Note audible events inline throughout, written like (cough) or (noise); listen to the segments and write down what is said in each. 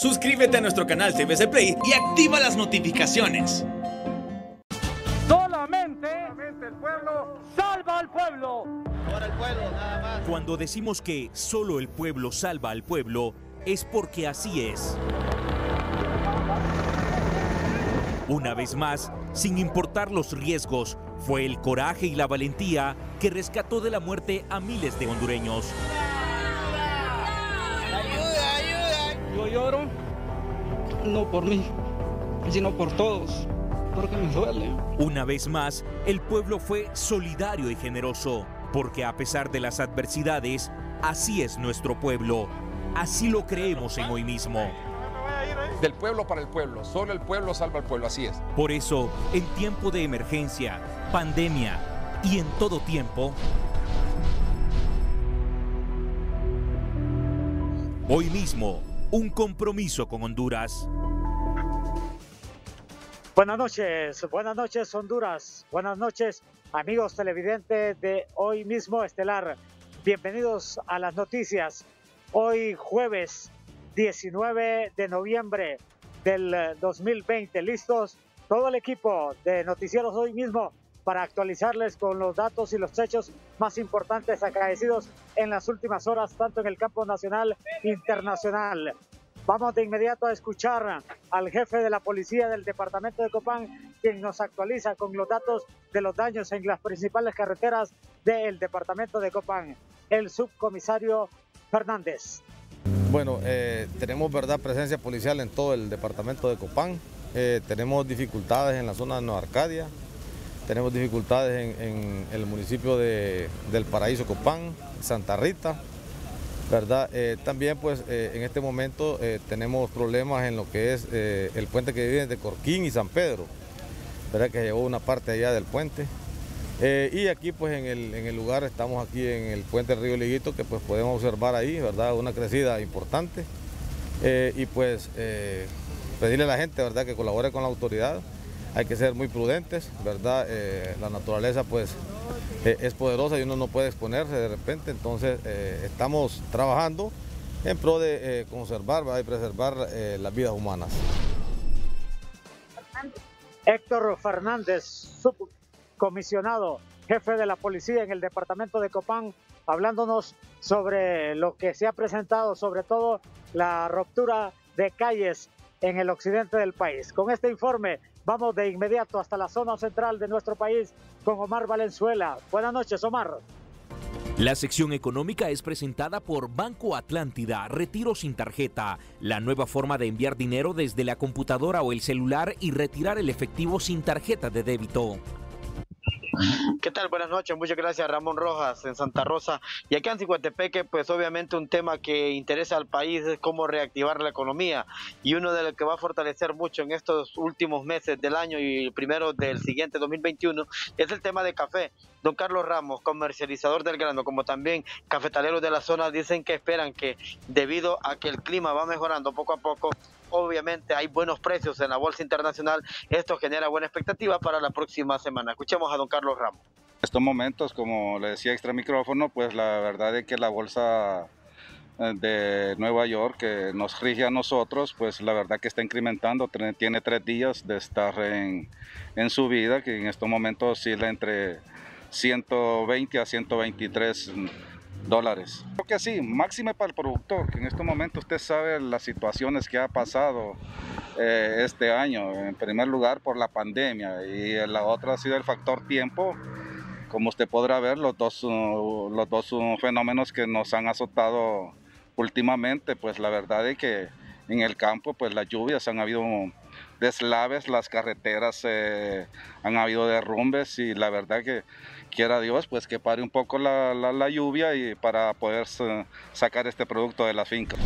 Suscríbete a nuestro canal TVC Play y activa las notificaciones. Solamente, el pueblo salva al pueblo. Por el pueblo, nada más. Cuando decimos que solo el pueblo salva al pueblo, es porque así es. Una vez más, sin importar los riesgos, fue el coraje y la valentía que rescató de la muerte a miles de hondureños. Lloro, no por mí, sino por todos, porque me duele. Una vez más, el pueblo fue solidario y generoso, porque a pesar de las adversidades, así es nuestro pueblo. Así lo creemos en hoy mismo. Del pueblo para el pueblo, solo el pueblo salva al pueblo, así es. Por eso, en tiempo de emergencia, pandemia y en todo tiempo, hoy mismo, un compromiso con Honduras. Buenas noches, buenas noches Honduras, buenas noches amigos televidentes de hoy mismo Estelar. Bienvenidos a las noticias. Hoy jueves 19 de noviembre del 2020. Listos todo el equipo de Noticieros hoy mismo para actualizarles con los datos y los hechos más importantes acaecidos en las últimas horas, tanto en el campo nacional e internacional. Vamos de inmediato a escuchar al jefe de la policía del departamento de Copán, quien nos actualiza con los datos de los daños en las principales carreteras del departamento de Copán, el subcomisario Fernández. Bueno, eh, tenemos verdad presencia policial en todo el departamento de Copán. Eh, tenemos dificultades en la zona de Nueva Arcadia. Tenemos dificultades en, el municipio de, del Paraíso Copán, Santa Rita. ¿verdad? Eh, también pues eh, en este momento eh, tenemos problemas en lo que es el puente que divide de Corquín y San Pedro, ¿verdad? que llevó una parte allá del puente. Y aquí pues en el, en el lugar estamos aquí en el puente del río Liguito que pues podemos observar ahí, ¿verdad? Una crecida importante. Y pues pedirle a la gente, ¿verdad? Que colabore con la autoridad. Hay que ser muy prudentes, ¿verdad? Eh, la naturaleza pues eh, es poderosa y uno no puede exponerse de repente. Entonces eh, estamos trabajando en pro de conservar y preservar las vidas humanas. Héctor Fernández, subcomisionado, jefe de la policía en el departamento de Copán, hablándonos sobre lo que se ha presentado, sobre todo la ruptura de calles en el occidente del país. Con este informe vamos de inmediato hasta la zona central de nuestro país con Omar Valenzuela. Buenas noches, Omar. La sección económica es presentada por Banco Atlántida, retiro sin tarjeta, la nueva forma de enviar dinero desde la computadora o el celular y retirar el efectivo sin tarjeta de débito. (laughs) ¿Qué tal? Buenas noches, muchas gracias Ramón Rojas en Santa Rosa. Y aquí en Cihuatepeque, pues obviamente un tema que interesa al país es cómo reactivar la economía. Y uno de los que va a fortalecer mucho en estos últimos meses del año y el primero del siguiente 2021 es el tema de café. Don Carlos Ramos, comercializador del grano, como también cafetaleros de la zona, dicen que esperan que debido a que el clima va mejorando poco a poco, obviamente hay buenos precios en la bolsa internacional, esto genera buena expectativa para la próxima semana. Escuchemos a don Carlos Ramos. En estos momentos, como le decía extra micrófono, pues la verdad es que la bolsa eh, de Nueva York que nos rige a nosotros, pues la verdad que está incrementando, tiene tres días de estar en, en subida, que en estos momentos oscila entre 120 a 123 dólares. Creo que sí, máxime para el productor, que en este momento usted sabe las situaciones que ha pasado eh, este año, en primer lugar por la pandemia y la otra ha sido el factor tiempo, como usted podrá ver, los dos, uh, los dos uh, fenómenos que nos han azotado últimamente, pues la verdad es que en el campo, pues las lluvias han habido deslaves, las carreteras eh, han habido derrumbes y la verdad que quiera Dios, pues que pare un poco la, la- la lluvia y para poder sa- sacar este producto de la finca.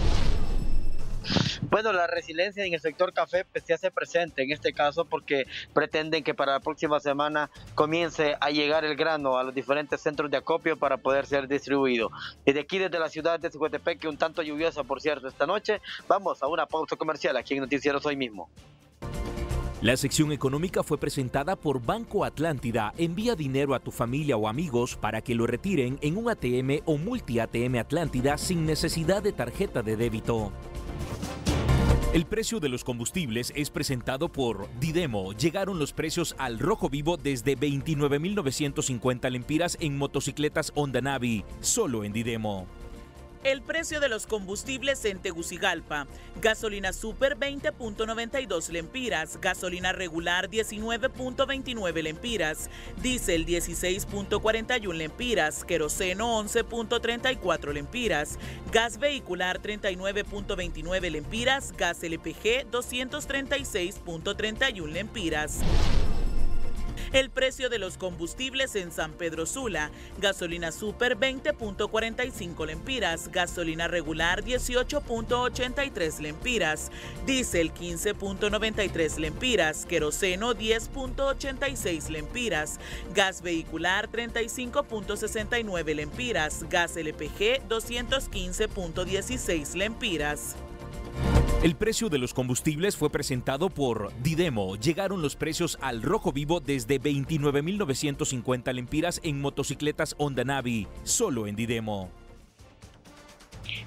Bueno, la resiliencia en el sector café pues, se hace presente en este caso porque pretenden que para la próxima semana comience a llegar el grano a los diferentes centros de acopio para poder ser distribuido. Desde aquí, desde la ciudad de Cihuatepeque, un tanto lluviosa, por cierto, esta noche, vamos a una pausa comercial aquí en Noticieros hoy mismo. La sección económica fue presentada por Banco Atlántida. Envía dinero a tu familia o amigos para que lo retiren en un ATM o multi-ATM Atlántida sin necesidad de tarjeta de débito. El precio de los combustibles es presentado por Didemo. Llegaron los precios al rojo vivo desde 29.950 lempiras en motocicletas Honda Navi, solo en Didemo. El precio de los combustibles en Tegucigalpa. Gasolina super 20.92 lempiras, gasolina regular 19.29 lempiras, diésel 16.41 lempiras, queroseno 11.34 lempiras, gas vehicular 39.29 lempiras, gas LPG 236.31 lempiras. El precio de los combustibles en San Pedro Sula. Gasolina super 20.45 lempiras. Gasolina regular 18.83 lempiras. Diésel 15.93 lempiras. Queroseno 10.86 lempiras. Gas vehicular 35.69 lempiras. Gas LPG 215.16 lempiras. El precio de los combustibles fue presentado por Didemo. Llegaron los precios al rojo vivo desde 29.950 lempiras en motocicletas Honda Navi, solo en Didemo.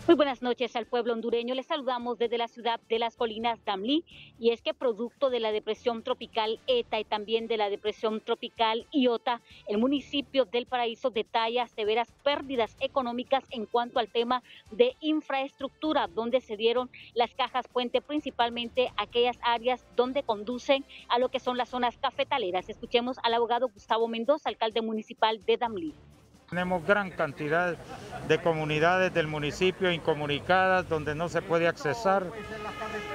Muy buenas noches al pueblo hondureño. Les saludamos desde la ciudad de las colinas Damlí y es que producto de la depresión tropical ETA y también de la depresión tropical Iota, el municipio del Paraíso detalla severas pérdidas económicas en cuanto al tema de infraestructura, donde se dieron las cajas puente, principalmente aquellas áreas donde conducen a lo que son las zonas cafetaleras. Escuchemos al abogado Gustavo Mendoza, alcalde municipal de Damlí. Tenemos gran cantidad de comunidades del municipio incomunicadas donde no se puede accesar.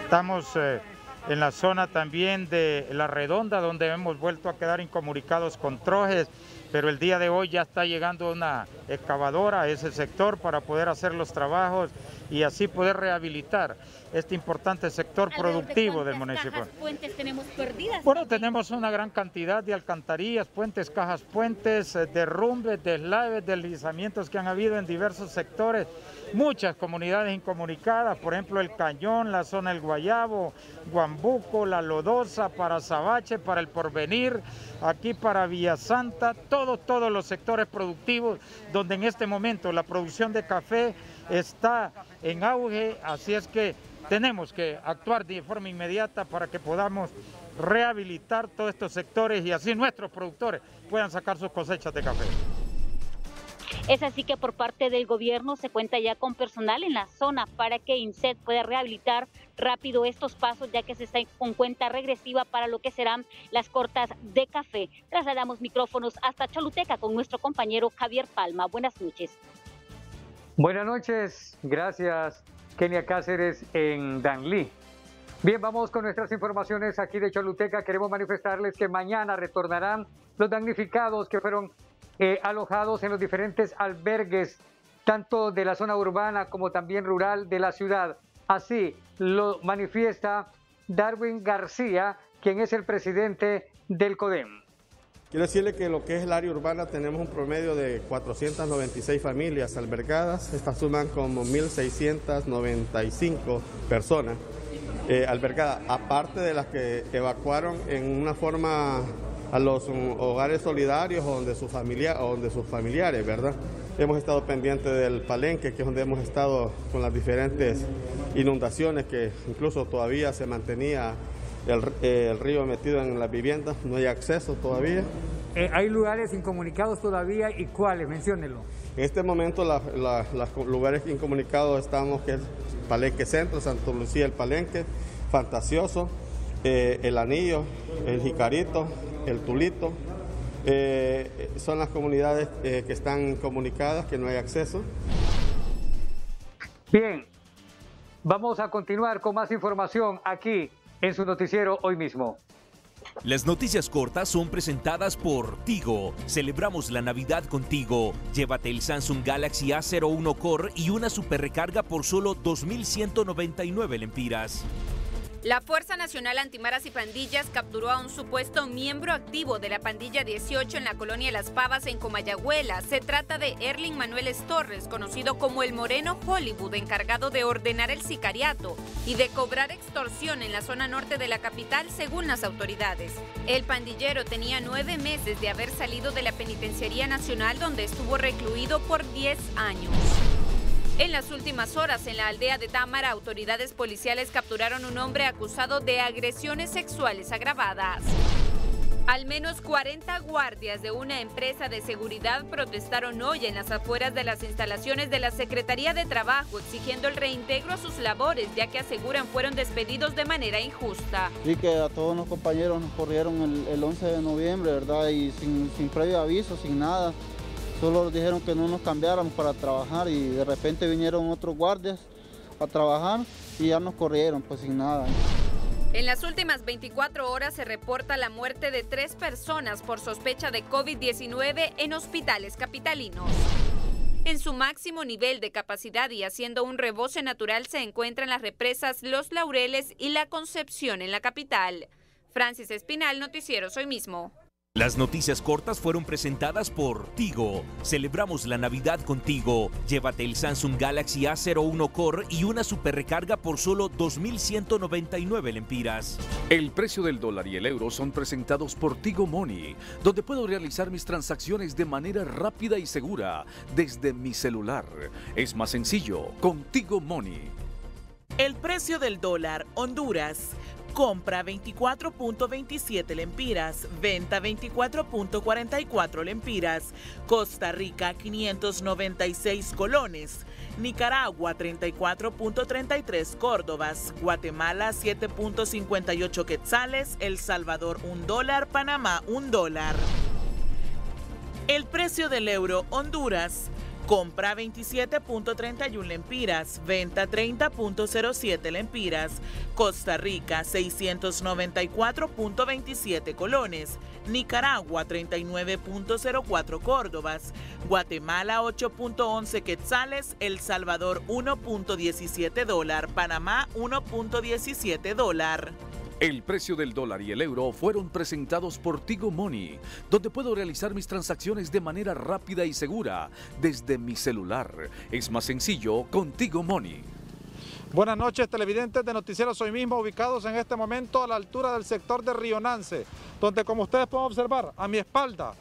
Estamos eh, en la zona también de La Redonda donde hemos vuelto a quedar incomunicados con Trojes, pero el día de hoy ya está llegando una excavadora a ese sector para poder hacer los trabajos y así poder rehabilitar este importante sector productivo del municipio. puentes tenemos perdidas? Bueno, tenemos una gran cantidad de alcantarillas, puentes, cajas puentes, eh, derrumbes, deslaves, deslizamientos que han habido en diversos sectores. Muchas comunidades incomunicadas, por ejemplo el Cañón, la zona del Guayabo, Guambuco, La Lodosa, para Zabache, para el Porvenir, aquí para Villa Santa, todos, todos los sectores productivos donde en este momento la producción de café está en auge, así es que tenemos que actuar de forma inmediata para que podamos rehabilitar todos estos sectores y así nuestros productores puedan sacar sus cosechas de café. Es así que por parte del gobierno se cuenta ya con personal en la zona para que INSET pueda rehabilitar rápido estos pasos ya que se está con cuenta regresiva para lo que serán las cortas de café. Trasladamos micrófonos hasta Choluteca con nuestro compañero Javier Palma. Buenas noches. Buenas noches, gracias Kenia Cáceres en Danlí. Bien, vamos con nuestras informaciones aquí de Choluteca. Queremos manifestarles que mañana retornarán los damnificados que fueron eh, alojados en los diferentes albergues, tanto de la zona urbana como también rural de la ciudad. Así lo manifiesta Darwin García, quien es el presidente del CODEM. Quiero decirle que lo que es el área urbana tenemos un promedio de 496 familias albergadas. Estas suman como 1.695 personas eh, albergadas, aparte de las que evacuaron en una forma a los hogares solidarios o donde, sus familia, o donde sus familiares, ¿verdad? Hemos estado pendientes del palenque, que es donde hemos estado con las diferentes inundaciones que incluso todavía se mantenía el, río metido en las viviendas, no hay acceso todavía. Eh, ¿Hay lugares incomunicados todavía y cuáles? Menciónenlo. En este momento los lugares incomunicados estamos, que es Palenque Centro, Santo Lucía el Palenque, Fantasioso, eh, El Anillo, El Jicarito, El Tulito. Eh, son las comunidades que están comunicadas, que no hay acceso. Bien, vamos a continuar con más información aquí en su noticiero hoy mismo. Las noticias cortas son presentadas por Tigo. Celebramos la Navidad contigo. Llévate el Samsung Galaxy A01 Core y una super recarga por solo 2.199 lempiras. La Fuerza Nacional Antimaras y Pandillas capturó a un supuesto miembro activo de la pandilla 18 en la colonia Las Pavas en Comayagüela. Se trata de Erling Manuel Torres, conocido como el Moreno Hollywood, encargado de ordenar el sicariato y de cobrar extorsión en la zona norte de la capital, según las autoridades. El pandillero tenía nueve meses de haber salido de la Penitenciaría Nacional, donde estuvo recluido por 10 años. En las últimas horas, en la aldea de Támara, autoridades policiales capturaron un hombre acusado de agresiones sexuales agravadas. Al menos 40 guardias de una empresa de seguridad protestaron hoy en las afueras de las instalaciones de la Secretaría de Trabajo exigiendo el reintegro a sus labores ya que aseguran fueron despedidos de manera injusta. Y que a todos los compañeros nos corrieron el, 11 de noviembre, ¿verdad? Y sin, sin previo aviso, sin nada. Solo dijeron que no nos cambiáramos para trabajar y de repente vinieron otros guardias a trabajar y ya nos corrieron, pues sin nada. En las últimas 24 horas se reporta la muerte de tres personas por sospecha de COVID-19 en hospitales capitalinos. En su máximo nivel de capacidad y haciendo un rebose natural se encuentran las represas Los Laureles y La Concepción en la capital. Francis Espinal, Noticiero Hoy Mismo. Las noticias cortas fueron presentadas por Tigo. Celebramos la Navidad contigo. Llévate el Samsung Galaxy A01 Core y una super recarga por solo 2.199 lempiras. El precio del dólar y el euro son presentados por Tigo Money, donde puedo realizar mis transacciones de manera rápida y segura desde mi celular. Es más sencillo con Tigo Money. El precio del dólar, Honduras. Compra 24.27 lempiras, venta 24.44 lempiras, Costa Rica 596 colones, Nicaragua 34.33 córdobas, Guatemala 7.58 quetzales, El Salvador 1 dólar, Panamá 1 dólar. El precio del euro Honduras Compra 27.31 lempiras, venta 30.07 lempiras. Costa Rica 694.27 colones. Nicaragua 39.04 córdobas. Guatemala 8.11 quetzales. El Salvador 1.17 dólar. Panamá 1.17 dólar. El precio del dólar y el euro fueron presentados por Tigo Money, donde puedo realizar mis transacciones de manera rápida y segura desde mi celular. Es más sencillo con Tigo Money. Buenas noches televidentes de Noticieros Hoy Mismo, ubicados en este momento a la altura del sector de Río Nance, donde como ustedes pueden observar a mi espalda,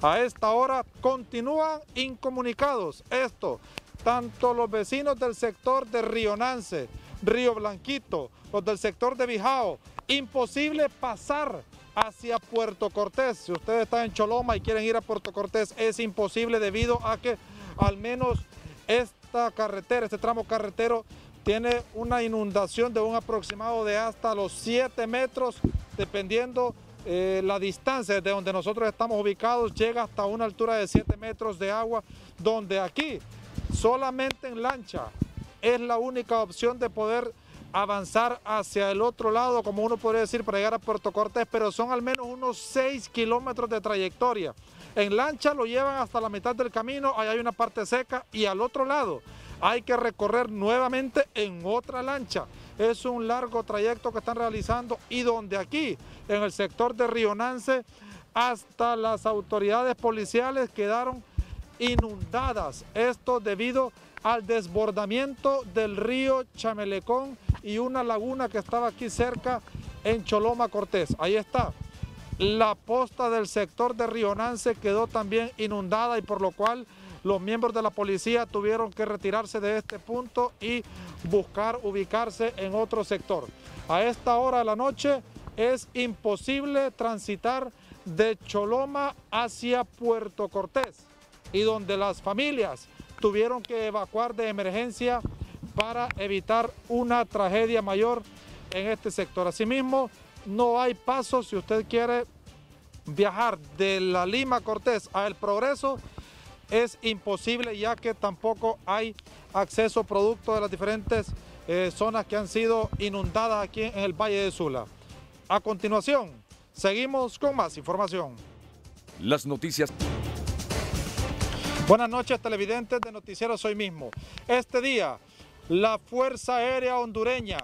a esta hora continúan incomunicados. Esto, tanto los vecinos del sector de Río Nance, Río Blanquito, los del sector de Bijao. Imposible pasar hacia Puerto Cortés. Si ustedes están en Choloma y quieren ir a Puerto Cortés, es imposible debido a que al menos esta carretera, este tramo carretero, tiene una inundación de un aproximado de hasta los 7 metros, dependiendo eh, la distancia desde donde nosotros estamos ubicados, llega hasta una altura de 7 metros de agua, donde aquí solamente en lancha es la única opción de poder avanzar hacia el otro lado, como uno podría decir, para llegar a Puerto Cortés, pero son al menos unos 6 kilómetros de trayectoria. En lancha lo llevan hasta la mitad del camino, ahí hay una parte seca y al otro lado hay que recorrer nuevamente en otra lancha. Es un largo trayecto que están realizando y donde aquí, en el sector de Río Nance, hasta las autoridades policiales quedaron inundadas. Esto debido al desbordamiento del río Chamelecón y una laguna que estaba aquí cerca en Choloma Cortés. Ahí está. La posta del sector de Rionance quedó también inundada y por lo cual los miembros de la policía tuvieron que retirarse de este punto y buscar ubicarse en otro sector. A esta hora de la noche es imposible transitar de Choloma hacia Puerto Cortés y donde las familias tuvieron que evacuar de emergencia para evitar una tragedia mayor en este sector. Asimismo, no hay paso si usted quiere viajar de la Lima Cortés a El Progreso, es imposible ya que tampoco hay acceso producto de las diferentes eh, zonas que han sido inundadas aquí en el Valle de Sula. A continuación, seguimos con más información. Las noticias. Buenas noches televidentes de Noticieros Hoy mismo. Este día la Fuerza Aérea Hondureña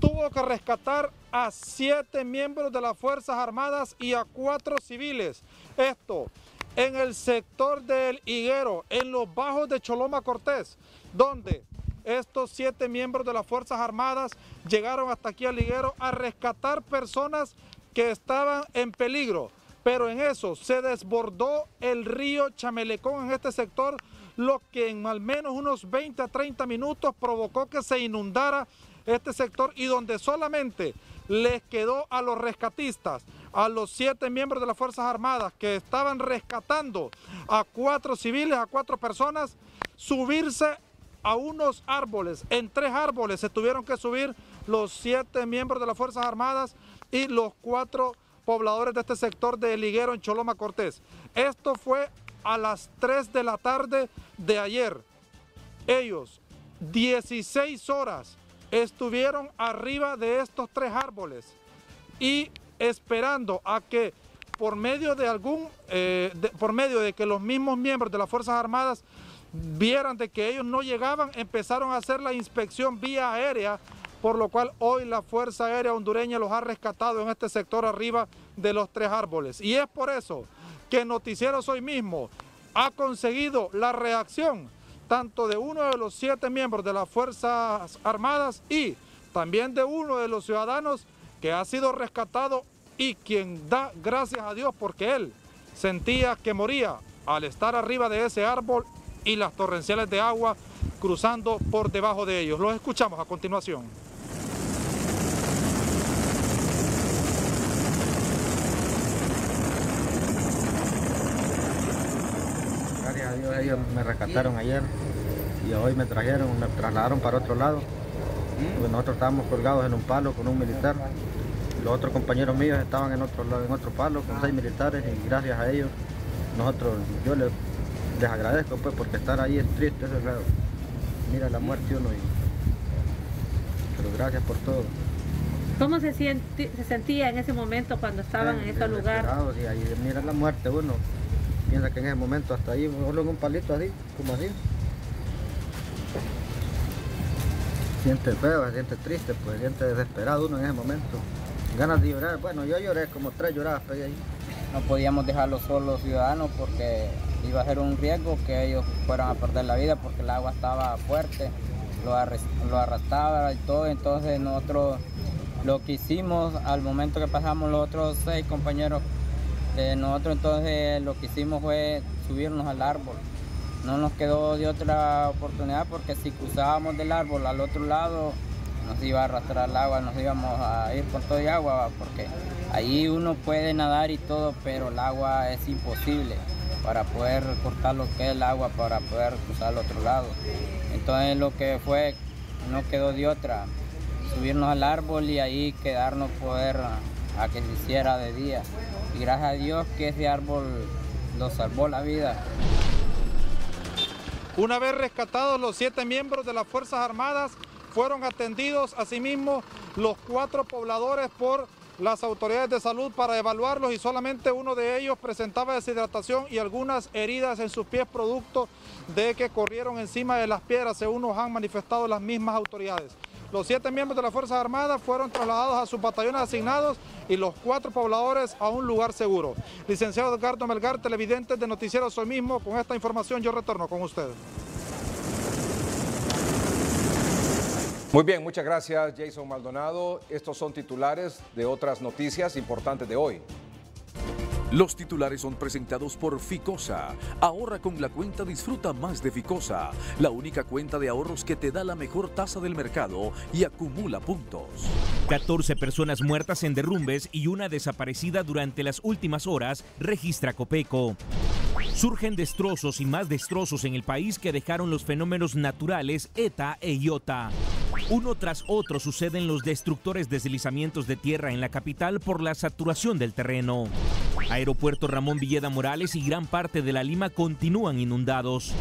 tuvo que rescatar a siete miembros de las Fuerzas Armadas y a cuatro civiles. Esto en el sector del Higuero, en los bajos de Choloma Cortés, donde estos siete miembros de las Fuerzas Armadas llegaron hasta aquí al Higuero a rescatar personas que estaban en peligro. Pero en eso se desbordó el río Chamelecón en este sector lo que en al menos unos 20 a 30 minutos provocó que se inundara este sector y donde solamente les quedó a los rescatistas, a los siete miembros de las Fuerzas Armadas que estaban rescatando a cuatro civiles, a cuatro personas, subirse a unos árboles. En tres árboles se tuvieron que subir los siete miembros de las Fuerzas Armadas y los cuatro pobladores de este sector de Liguero en Choloma Cortés. Esto fue a las 3 de la tarde de ayer. Ellos, 16 horas, estuvieron arriba de estos tres árboles y esperando a que por medio de algún, eh, por medio de que los mismos miembros de las Fuerzas Armadas vieran de que ellos no llegaban, empezaron a hacer la inspección vía aérea, por lo cual hoy la Fuerza Aérea Hondureña los ha rescatado en este sector arriba de los tres árboles. Y es por eso que Noticieros hoy mismo ha conseguido la reacción tanto de uno de los siete miembros de las Fuerzas Armadas y también de uno de los ciudadanos que ha sido rescatado y quien da gracias a Dios porque él sentía que moría al estar arriba de ese árbol y las torrenciales de agua cruzando por debajo de ellos. Los escuchamos a continuación. Gracias a Dios ellos me rescataron ayer y hoy me trajeron, me trasladaron para otro lado. Pues nosotros estábamos colgados en un palo con un militar. Los otros compañeros míos estaban en otro, en otro palo con seis militares y gracias a ellos nosotros, yo les, les agradezco pues porque estar ahí es triste, es raro. Mira la muerte uno y... Pero gracias por todo. ¿Cómo se, siente, se sentía en ese momento cuando estaban en ese lugar? Y ahí mira la muerte uno. Piensa que en ese momento hasta ahí, solo en un palito así, como así. Siente feo, siente triste, pues siente desesperado uno en ese momento. Ganas de llorar, bueno yo lloré como tres lloradas pegué ahí. No podíamos dejarlos solos ciudadanos porque iba a ser un riesgo que ellos fueran a perder la vida porque el agua estaba fuerte, lo, lo arrastraba y todo, entonces nosotros lo que hicimos al momento que pasamos los otros seis compañeros, eh, nosotros entonces lo que hicimos fue subirnos al árbol. No nos quedó de otra oportunidad porque si cruzábamos del árbol al otro lado nos iba a arrastrar el agua, nos íbamos a ir con todo el agua porque ahí uno puede nadar y todo, pero el agua es imposible para poder cortar lo que es el agua para poder cruzar al otro lado. Entonces lo que fue, no quedó de otra, subirnos al árbol y ahí quedarnos poder a que se hiciera de día. Y gracias a Dios que ese árbol nos salvó la vida. Una vez rescatados los siete miembros de las Fuerzas Armadas, fueron atendidos asimismo los cuatro pobladores por las autoridades de salud para evaluarlos y solamente uno de ellos presentaba deshidratación y algunas heridas en sus pies producto de que corrieron encima de las piedras, según nos han manifestado las mismas autoridades. Los siete miembros de las Fuerzas Armadas fueron trasladados a sus batallones asignados y los cuatro pobladores a un lugar seguro. Licenciado Edgardo Melgar, televidente de Noticieros hoy mismo, con esta información yo retorno con usted. Muy bien, muchas gracias Jason Maldonado. Estos son titulares de otras noticias importantes de hoy. Los titulares son presentados por Ficosa. Ahorra con la cuenta Disfruta más de Ficosa, la única cuenta de ahorros que te da la mejor tasa del mercado y acumula puntos. 14 personas muertas en derrumbes y una desaparecida durante las últimas horas, registra Copeco. Surgen destrozos y más destrozos en el país que dejaron los fenómenos naturales ETA e IOTA. Uno tras otro suceden los destructores deslizamientos de tierra en la capital por la saturación del terreno. Aeropuerto Ramón Villeda Morales y gran parte de la Lima continúan inundados.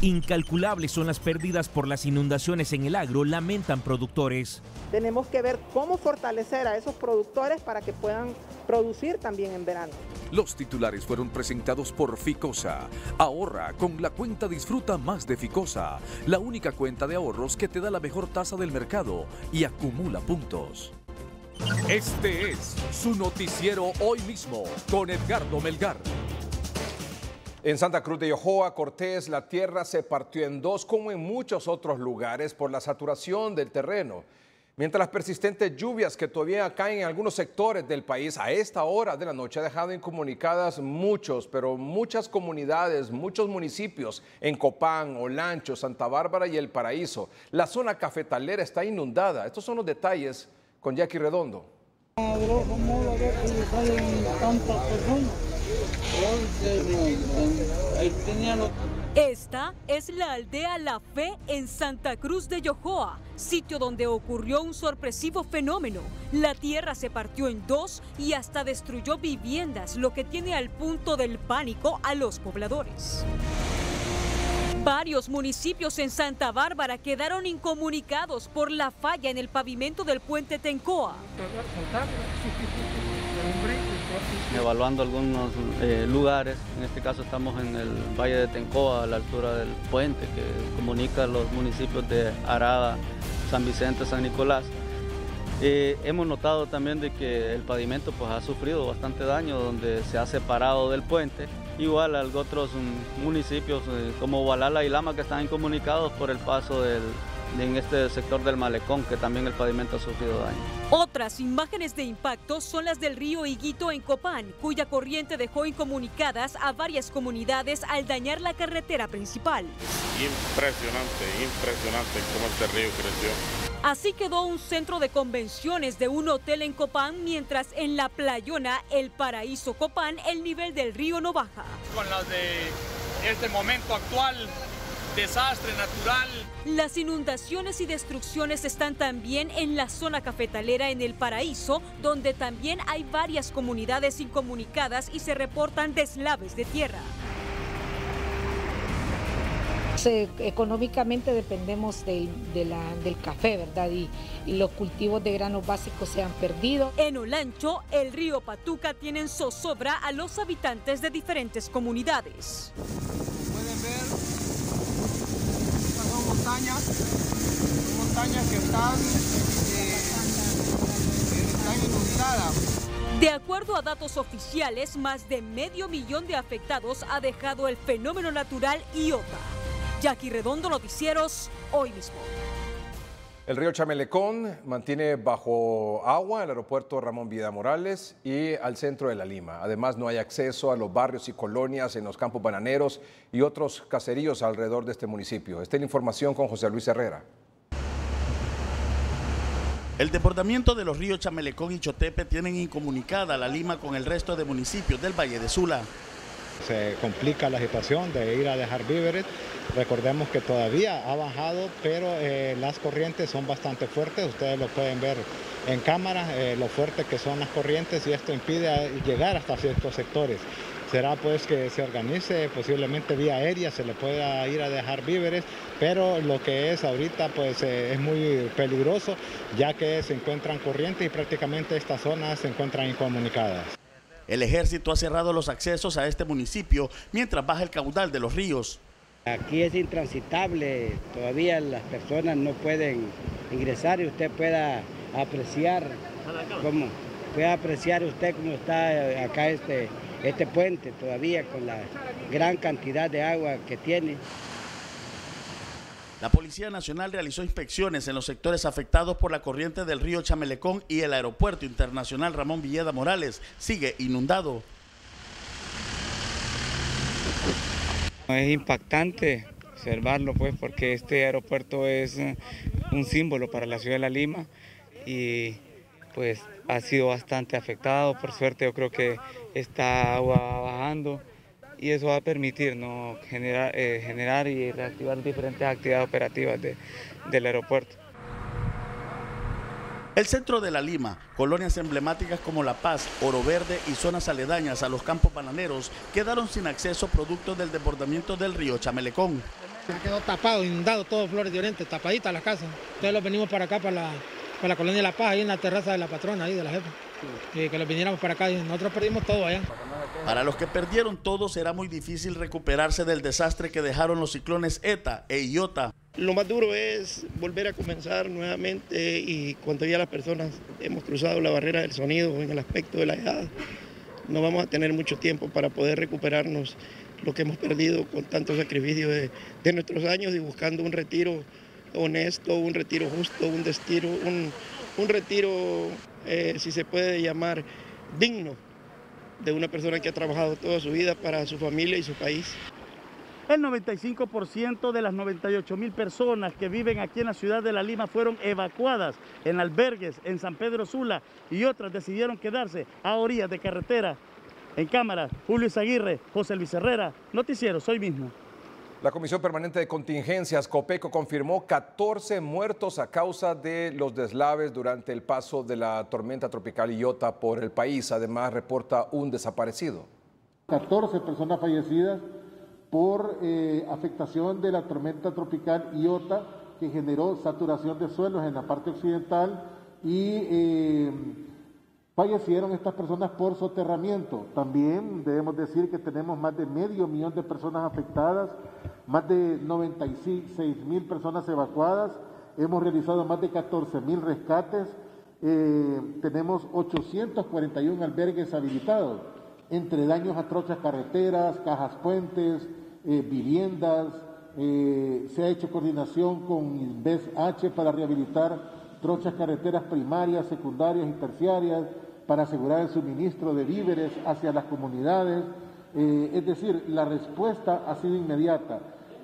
Incalculables son las pérdidas por las inundaciones en el agro, lamentan productores. Tenemos que ver cómo fortalecer a esos productores para que puedan producir también en verano. Los titulares fueron presentados por Ficosa. Ahorra con la cuenta Disfruta más de Ficosa, la única cuenta de ahorros que te da la mejor tasa del mercado y acumula puntos. Este es su noticiero hoy mismo con Edgardo Melgar. En Santa Cruz de Ojoa, Cortés, la tierra se partió en dos como en muchos otros lugares por la saturación del terreno. Mientras las persistentes lluvias que todavía caen en algunos sectores del país a esta hora de la noche ha dejado incomunicadas muchos, pero muchas comunidades, muchos municipios en Copán, Olancho, Santa Bárbara y El Paraíso. La zona cafetalera está inundada. Estos son los detalles con Jackie Redondo. Esta es la aldea La Fe en Santa Cruz de Yojoa, sitio donde ocurrió un sorpresivo fenómeno. La tierra se partió en dos y hasta destruyó viviendas, lo que tiene al punto del pánico a los pobladores. Varios municipios en Santa Bárbara quedaron incomunicados por la falla en el pavimento del puente Tencoa. evaluando algunos eh, lugares. En este caso estamos en el Valle de Tencoa, a la altura del puente que comunica los municipios de Arada, San Vicente, San Nicolás. Eh, hemos notado también de que el pavimento pues, ha sufrido bastante daño donde se ha separado del puente. Igual a otros mm, municipios eh, como Gualala y Lama que están incomunicados por el paso del, en este sector del malecón, que también el pavimento ha sufrido daño. Otras imágenes de impacto son las del río Higuito en Copán, cuya corriente dejó incomunicadas a varias comunidades al dañar la carretera principal. Impresionante, impresionante cómo este río creció. Así quedó un centro de convenciones de un hotel en Copán, mientras en la playona El Paraíso Copán el nivel del río no baja. Con las de este momento actual, desastre natural. Las inundaciones y destrucciones están también en la zona cafetalera en el Paraíso, donde también hay varias comunidades incomunicadas y se reportan deslaves de tierra. Económicamente dependemos del, del café, ¿verdad? Y, y, los cultivos de granos básicos se han perdido. En Olancho, el río Patuca tiene zozobra a los habitantes de diferentes comunidades. pueden ver, estas son montañas, son montañas que están, eh, están inundadas. De acuerdo a datos oficiales, más de medio millón de afectados ha dejado el fenómeno natural Iota. Jackie Redondo, Noticieros, hoy mismo. El río Chamelecón mantiene bajo agua el aeropuerto Ramón Vida Morales y al centro de la Lima. Además, no hay acceso a los barrios y colonias en los campos bananeros y otros caseríos alrededor de este municipio. Esta es la información con José Luis Herrera. El desbordamiento de los ríos Chamelecón y Chotepe tienen incomunicada la Lima con el resto de municipios del Valle de Sula. Se complica la situación de ir a dejar víveres. Recordemos que todavía ha bajado, pero eh, las corrientes son bastante fuertes. Ustedes lo pueden ver en cámara, eh, lo fuertes que son las corrientes y esto impide llegar hasta ciertos sectores. Será pues que se organice posiblemente vía aérea, se le pueda ir a dejar víveres, pero lo que es ahorita pues eh, es muy peligroso ya que se encuentran corrientes y prácticamente estas zonas se encuentran incomunicadas. El ejército ha cerrado los accesos a este municipio mientras baja el caudal de los ríos. Aquí es intransitable, todavía las personas no pueden ingresar y usted pueda apreciar cómo, puede apreciar usted cómo está acá este, este puente todavía con la gran cantidad de agua que tiene. La Policía Nacional realizó inspecciones en los sectores afectados por la corriente del río Chamelecón y el Aeropuerto Internacional Ramón Villeda Morales sigue inundado. Es impactante observarlo pues porque este aeropuerto es eh, un símbolo para la ciudad de La Lima y pues ha sido bastante afectado. Por suerte yo creo que esta agua bajando y eso va a permitir ¿no? generar, eh, generar y reactivar diferentes actividades operativas de, del aeropuerto. El centro de La Lima, colonias emblemáticas como La Paz, Oro Verde y zonas aledañas a los campos bananeros quedaron sin acceso producto del desbordamiento del río Chamelecón. Se quedó tapado, inundado todo Flores de Oriente, tapadita la casa. Entonces los venimos para acá, para la, para la colonia La Paz, ahí en la terraza de la patrona, ahí de la jefa. Y que los viniéramos para acá y nosotros perdimos todo allá. Para los que perdieron todo será muy difícil recuperarse del desastre que dejaron los ciclones ETA e IOTA. Lo más duro es volver a comenzar nuevamente y cuando ya las personas hemos cruzado la barrera del sonido en el aspecto de la edad, no vamos a tener mucho tiempo para poder recuperarnos lo que hemos perdido con tanto sacrificio de, de nuestros años y buscando un retiro honesto, un retiro justo, un destino, un, un retiro, eh, si se puede llamar, digno de una persona que ha trabajado toda su vida para su familia y su país. El 95% de las 98 mil personas que viven aquí en la ciudad de La Lima fueron evacuadas en albergues en San Pedro Sula y otras decidieron quedarse a orillas de carretera. En cámara, Julio Izaguirre, José Luis Herrera, Noticiero, soy mismo. La Comisión Permanente de Contingencias, COPECO, confirmó 14 muertos a causa de los deslaves durante el paso de la tormenta tropical Iota por el país. Además, reporta un desaparecido. 14 personas fallecidas por eh, afectación de la tormenta tropical Iota que generó saturación de suelos en la parte occidental y eh, fallecieron estas personas por soterramiento. También debemos decir que tenemos más de medio millón de personas afectadas, más de 96 mil personas evacuadas, hemos realizado más de 14 mil rescates, eh, tenemos 841 albergues habilitados, entre daños a trochas carreteras, cajas puentes, eh, viviendas, eh, se ha hecho coordinación con H para rehabilitar trochas carreteras primarias, secundarias y terciarias para asegurar el suministro de víveres hacia las comunidades. Eh, es decir, la respuesta ha sido inmediata,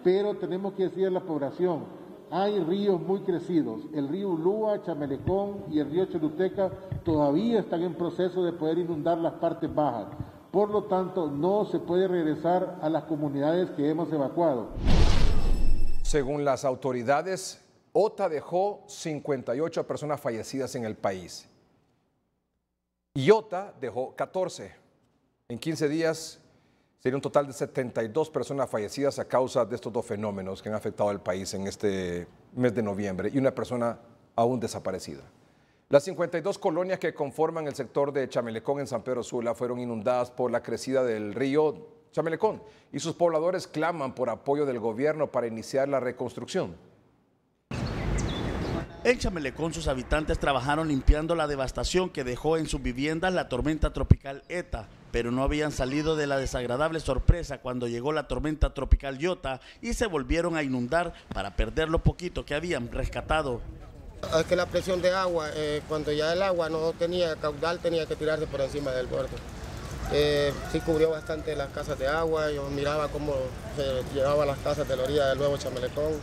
pero tenemos que decir a la población, hay ríos muy crecidos, el río Ulúa, Chamelecón y el río Choluteca todavía están en proceso de poder inundar las partes bajas. Por lo tanto, no se puede regresar a las comunidades que hemos evacuado. Según las autoridades, OTA dejó 58 personas fallecidas en el país. IOTA dejó 14. En 15 días sería un total de 72 personas fallecidas a causa de estos dos fenómenos que han afectado al país en este mes de noviembre y una persona aún desaparecida. Las 52 colonias que conforman el sector de Chamelecón en San Pedro Sula fueron inundadas por la crecida del río Chamelecón y sus pobladores claman por apoyo del gobierno para iniciar la reconstrucción. En Chamelecón sus habitantes trabajaron limpiando la devastación que dejó en sus viviendas la tormenta tropical ETA, pero no habían salido de la desagradable sorpresa cuando llegó la tormenta tropical Iota y se volvieron a inundar para perder lo poquito que habían rescatado. Es que la presión de agua, eh, cuando ya el agua no tenía caudal, tenía que tirarse por encima del borde. Eh, sí cubrió bastante las casas de agua, yo miraba cómo se llevaba las casas de la orilla del nuevo Chamelecón,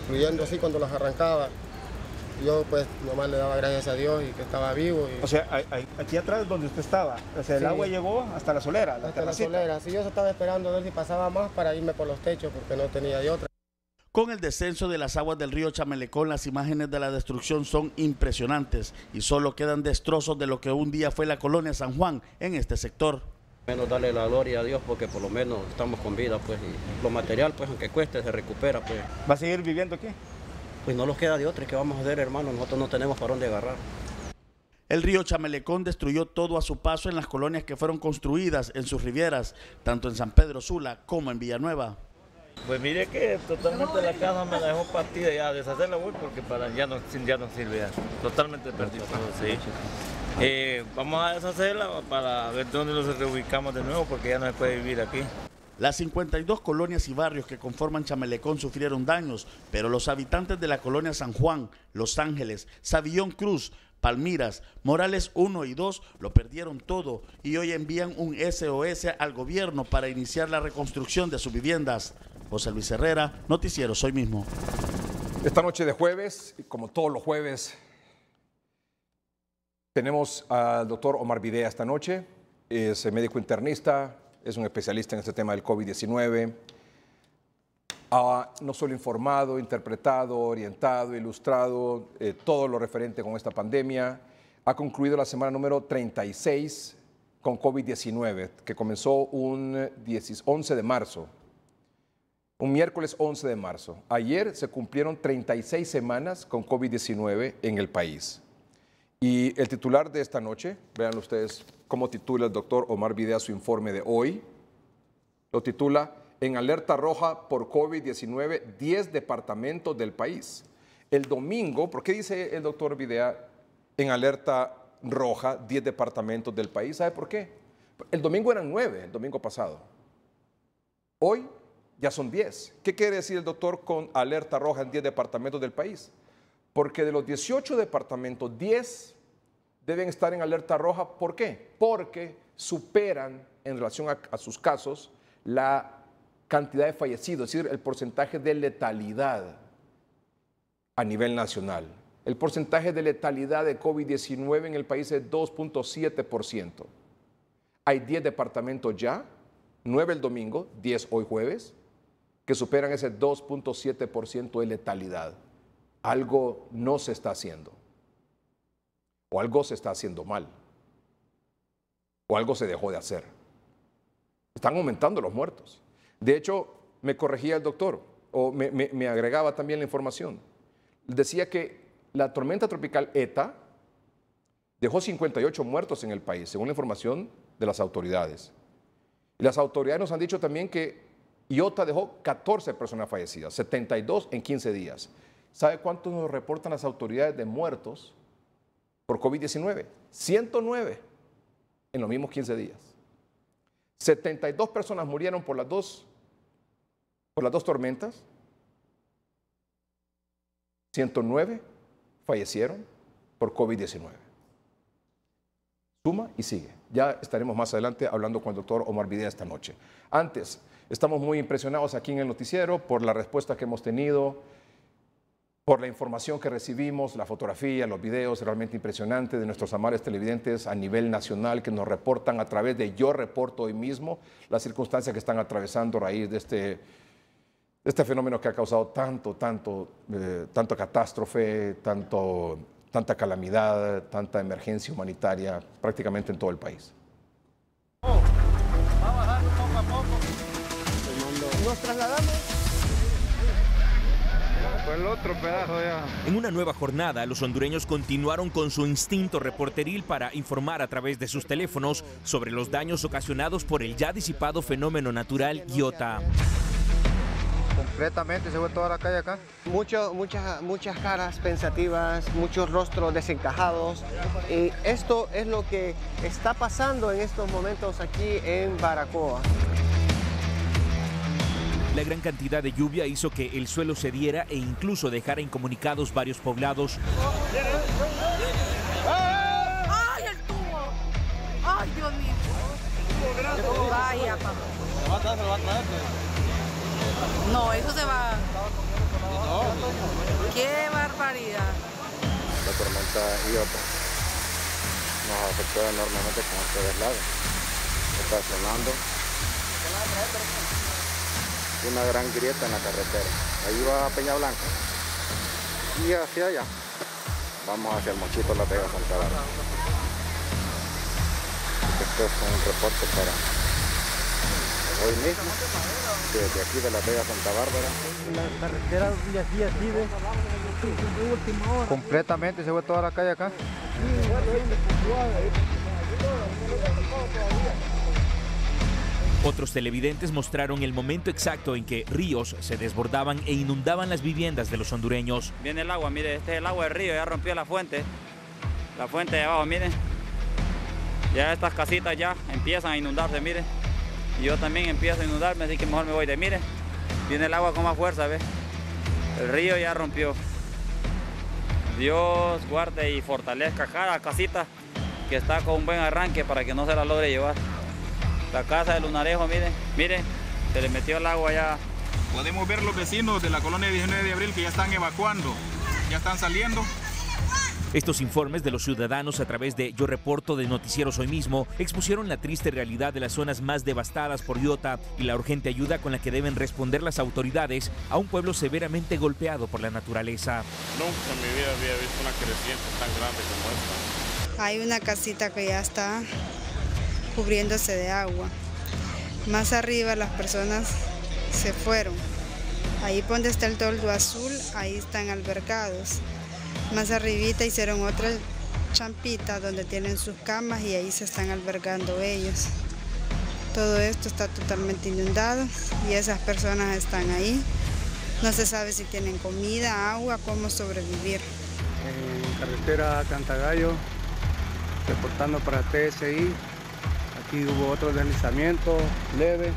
incluyendo así cuando las arrancaba. Yo pues nomás le daba gracias a Dios y que estaba vivo. O sea, aquí atrás donde usted estaba, o sea, el agua llegó hasta la solera, la hasta la solera, sí, yo estaba esperando a ver si pasaba más para irme por los techos porque no tenía de otra. Con el descenso de las aguas del río Chamelecón, las imágenes de la destrucción son impresionantes y solo quedan destrozos de lo que un día fue la colonia San Juan en este sector. Menos darle la gloria a Dios porque por lo menos estamos con vida, pues, y lo material, pues, aunque cueste, se recupera, pues. ¿Va a seguir viviendo aquí? Pues no nos queda de otra, ¿qué vamos a hacer, hermano? Nosotros no tenemos para dónde agarrar. El río Chamelecón destruyó todo a su paso en las colonias que fueron construidas en sus rivieras, tanto en San Pedro Sula como en Villanueva. Pues mire que totalmente la casa me la dejó partida ya, deshacerla voy porque para ya no, ya no sirve ya. Totalmente perdido sí. Eh, vamos a deshacerla para ver dónde nos reubicamos de nuevo porque ya no se puede vivir aquí. Las 52 colonias y barrios que conforman Chamelecón sufrieron daños, pero los habitantes de la colonia San Juan, Los Ángeles, Savillón Cruz, Palmiras, Morales 1 y 2 lo perdieron todo y hoy envían un SOS al gobierno para iniciar la reconstrucción de sus viviendas. José Luis Herrera, Noticiero, soy mismo. Esta noche de jueves, como todos los jueves, tenemos al doctor Omar Videa esta noche. Es médico internista, es un especialista en este tema del COVID-19. Ha no solo informado, interpretado, orientado, ilustrado eh, todo lo referente con esta pandemia. Ha concluido la semana número 36 con COVID-19, que comenzó un 11 de marzo un miércoles 11 de marzo. Ayer se cumplieron 36 semanas con COVID-19 en el país. Y el titular de esta noche, vean ustedes cómo titula el doctor Omar Videa su informe de hoy, lo titula En alerta roja por COVID-19, 10 departamentos del país. El domingo, ¿por qué dice el doctor Videa en alerta roja 10 departamentos del país? ¿Sabe por qué? El domingo eran 9, el domingo pasado. Hoy ya son 10. ¿Qué quiere decir el doctor con alerta roja en 10 departamentos del país? Porque de los 18 departamentos, 10 deben estar en alerta roja. ¿Por qué? Porque superan en relación a, sus casos la cantidad de fallecidos, es decir, el porcentaje de letalidad a nivel nacional. El porcentaje de letalidad de COVID-19 en el país es 2.7%. Hay 10 departamentos ya, 9 el domingo, 10 hoy jueves, que superan ese 2.7% de letalidad. Algo no se está haciendo. O algo se está haciendo mal. O algo se dejó de hacer. Están aumentando los muertos. De hecho, me corregía el doctor, o me, agregaba también la información. Decía que la tormenta tropical ETA dejó 58 muertos en el país, según la información de las autoridades. Y las autoridades nos han dicho también que IOTA dejó 14 personas fallecidas, 72 en 15 días. ¿Sabe cuántos nos reportan las autoridades de muertos por COVID-19? 109 en los mismos 15 días. 72 personas murieron por las dos, por las dos tormentas. 109 fallecieron por COVID-19. Suma y sigue. Ya estaremos más adelante hablando con el doctor Omar Videa esta noche. Antes, estamos muy impresionados aquí en el noticiero por la respuesta que hemos tenido, por la información que recibimos, la fotografía, los videos realmente impresionantes de nuestros amables televidentes a nivel nacional que nos reportan a través de Yo Reporto hoy mismo las circunstancias que están atravesando a raíz de este, este fenómeno que ha causado tanto, tanto, eh, tanto catástrofe, tanto, tanta calamidad, tanta emergencia humanitaria prácticamente en todo el país. Nos trasladamos el otro pedazo ya. En una nueva jornada, los hondureños continuaron con su instinto reporteril para informar a través de sus teléfonos sobre los daños ocasionados por el ya disipado fenómeno natural Iota. Completamente se fue toda la calle acá. Mucho, muchas, muchas caras pensativas, muchos rostros desencajados. Y esto es lo que está pasando en estos momentos aquí en Baracoa. La gran cantidad de lluvia hizo que el suelo cediera e incluso dejara incomunicados varios poblados. ¡Ay, el tubo! ¡Ay, Dios mío! Vaya, papá. ¿Se va a traer, se lo va a traer? No, eso se va. ¡Qué barbaridad! La tormenta Iota nos afectó enormemente con este deslave, ocasionando una gran grieta en la carretera. Ahí va Peña Blanca y hacia allá vamos hacia el Mochito La Vega Santa Bárbara. Esto es un reporte para hoy mismo, desde aquí de La Vega Santa Bárbara. La carretera de aquí así de última hora. Completamente se fue toda la calle acá. Otros televidentes mostraron el momento exacto en que ríos se desbordaban e inundaban las viviendas de los hondureños. Viene el agua, mire, este es el agua del río, ya rompió la fuente. La fuente de abajo, miren. Ya estas casitas ya empiezan a inundarse, mire. Y yo también empiezo a inundarme, así que mejor me voy de, mire. Viene el agua con más fuerza, ¿ves? El río ya rompió. Dios guarde y fortalezca cada casita que está con un buen arranque para que no se la logre llevar. La casa de Lunarejo, miren, miren, se le metió el agua ya. Podemos ver los vecinos de la colonia 19 de abril que ya están evacuando, ya están saliendo. Estos informes de los ciudadanos a través de Yo Reporto de Noticieros Hoy mismo expusieron la triste realidad de las zonas más devastadas por Iota y la urgente ayuda con la que deben responder las autoridades a un pueblo severamente golpeado por la naturaleza. Nunca en mi vida había visto una creciente tan grande como esta. Hay una casita que ya está cubriéndose de agua. Más arriba las personas se fueron. Ahí donde está el toldo azul, ahí están albergados. Más arribita hicieron otra champita donde tienen sus camas y ahí se están albergando ellos. Todo esto está totalmente inundado y esas personas están ahí. No se sabe si tienen comida, agua, cómo sobrevivir. En carretera Cantagallo, reportando para TSI, aquí hubo otro deslizamiento leve.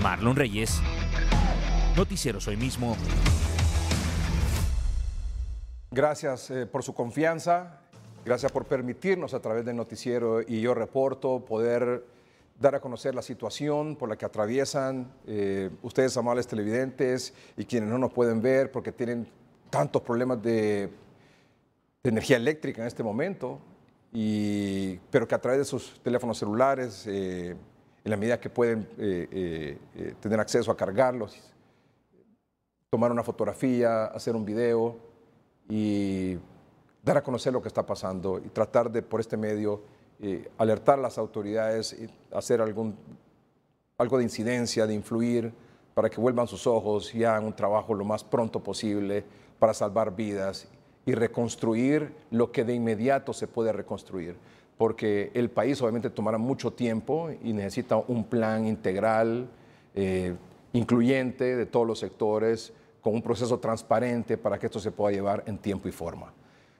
Marlon Reyes, Noticiero Hoy Mismo. Gracias eh, por su confianza, gracias por permitirnos a través del noticiero y yo reporto poder dar a conocer la situación por la que atraviesan eh, ustedes, amables televidentes, y quienes no nos pueden ver porque tienen tantos problemas de, energía eléctrica en este momento, y, pero que a través de sus teléfonos celulares, eh, en la medida que pueden tener acceso a cargarlos, tomar una fotografía, hacer un video, y dar a conocer lo que está pasando y tratar de, por este medio, eh, alertar a las autoridades hacer algún, algo de incidencia, de influir para que vuelvan sus ojos y hagan un trabajo lo más pronto posible para salvar vidas y reconstruir lo que de inmediato se puede reconstruir. Porque el país obviamente tomará mucho tiempo y necesita un plan integral, eh, incluyente de todos los sectores, con un proceso transparente para que esto se pueda llevar en tiempo y forma.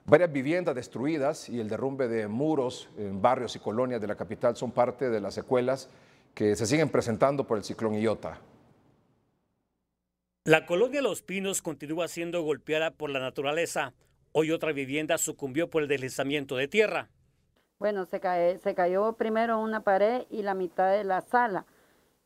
Varias viviendas destruidas y el derrumbe de muros en barrios y colonias de la capital son parte de las secuelas que se siguen presentando por el ciclón Iota. La colonia Los Pinos continúa siendo golpeada por la naturaleza. Hoy otra vivienda sucumbió por el deslizamiento de tierra. Bueno, se, se cayó primero una pared y la mitad de la sala.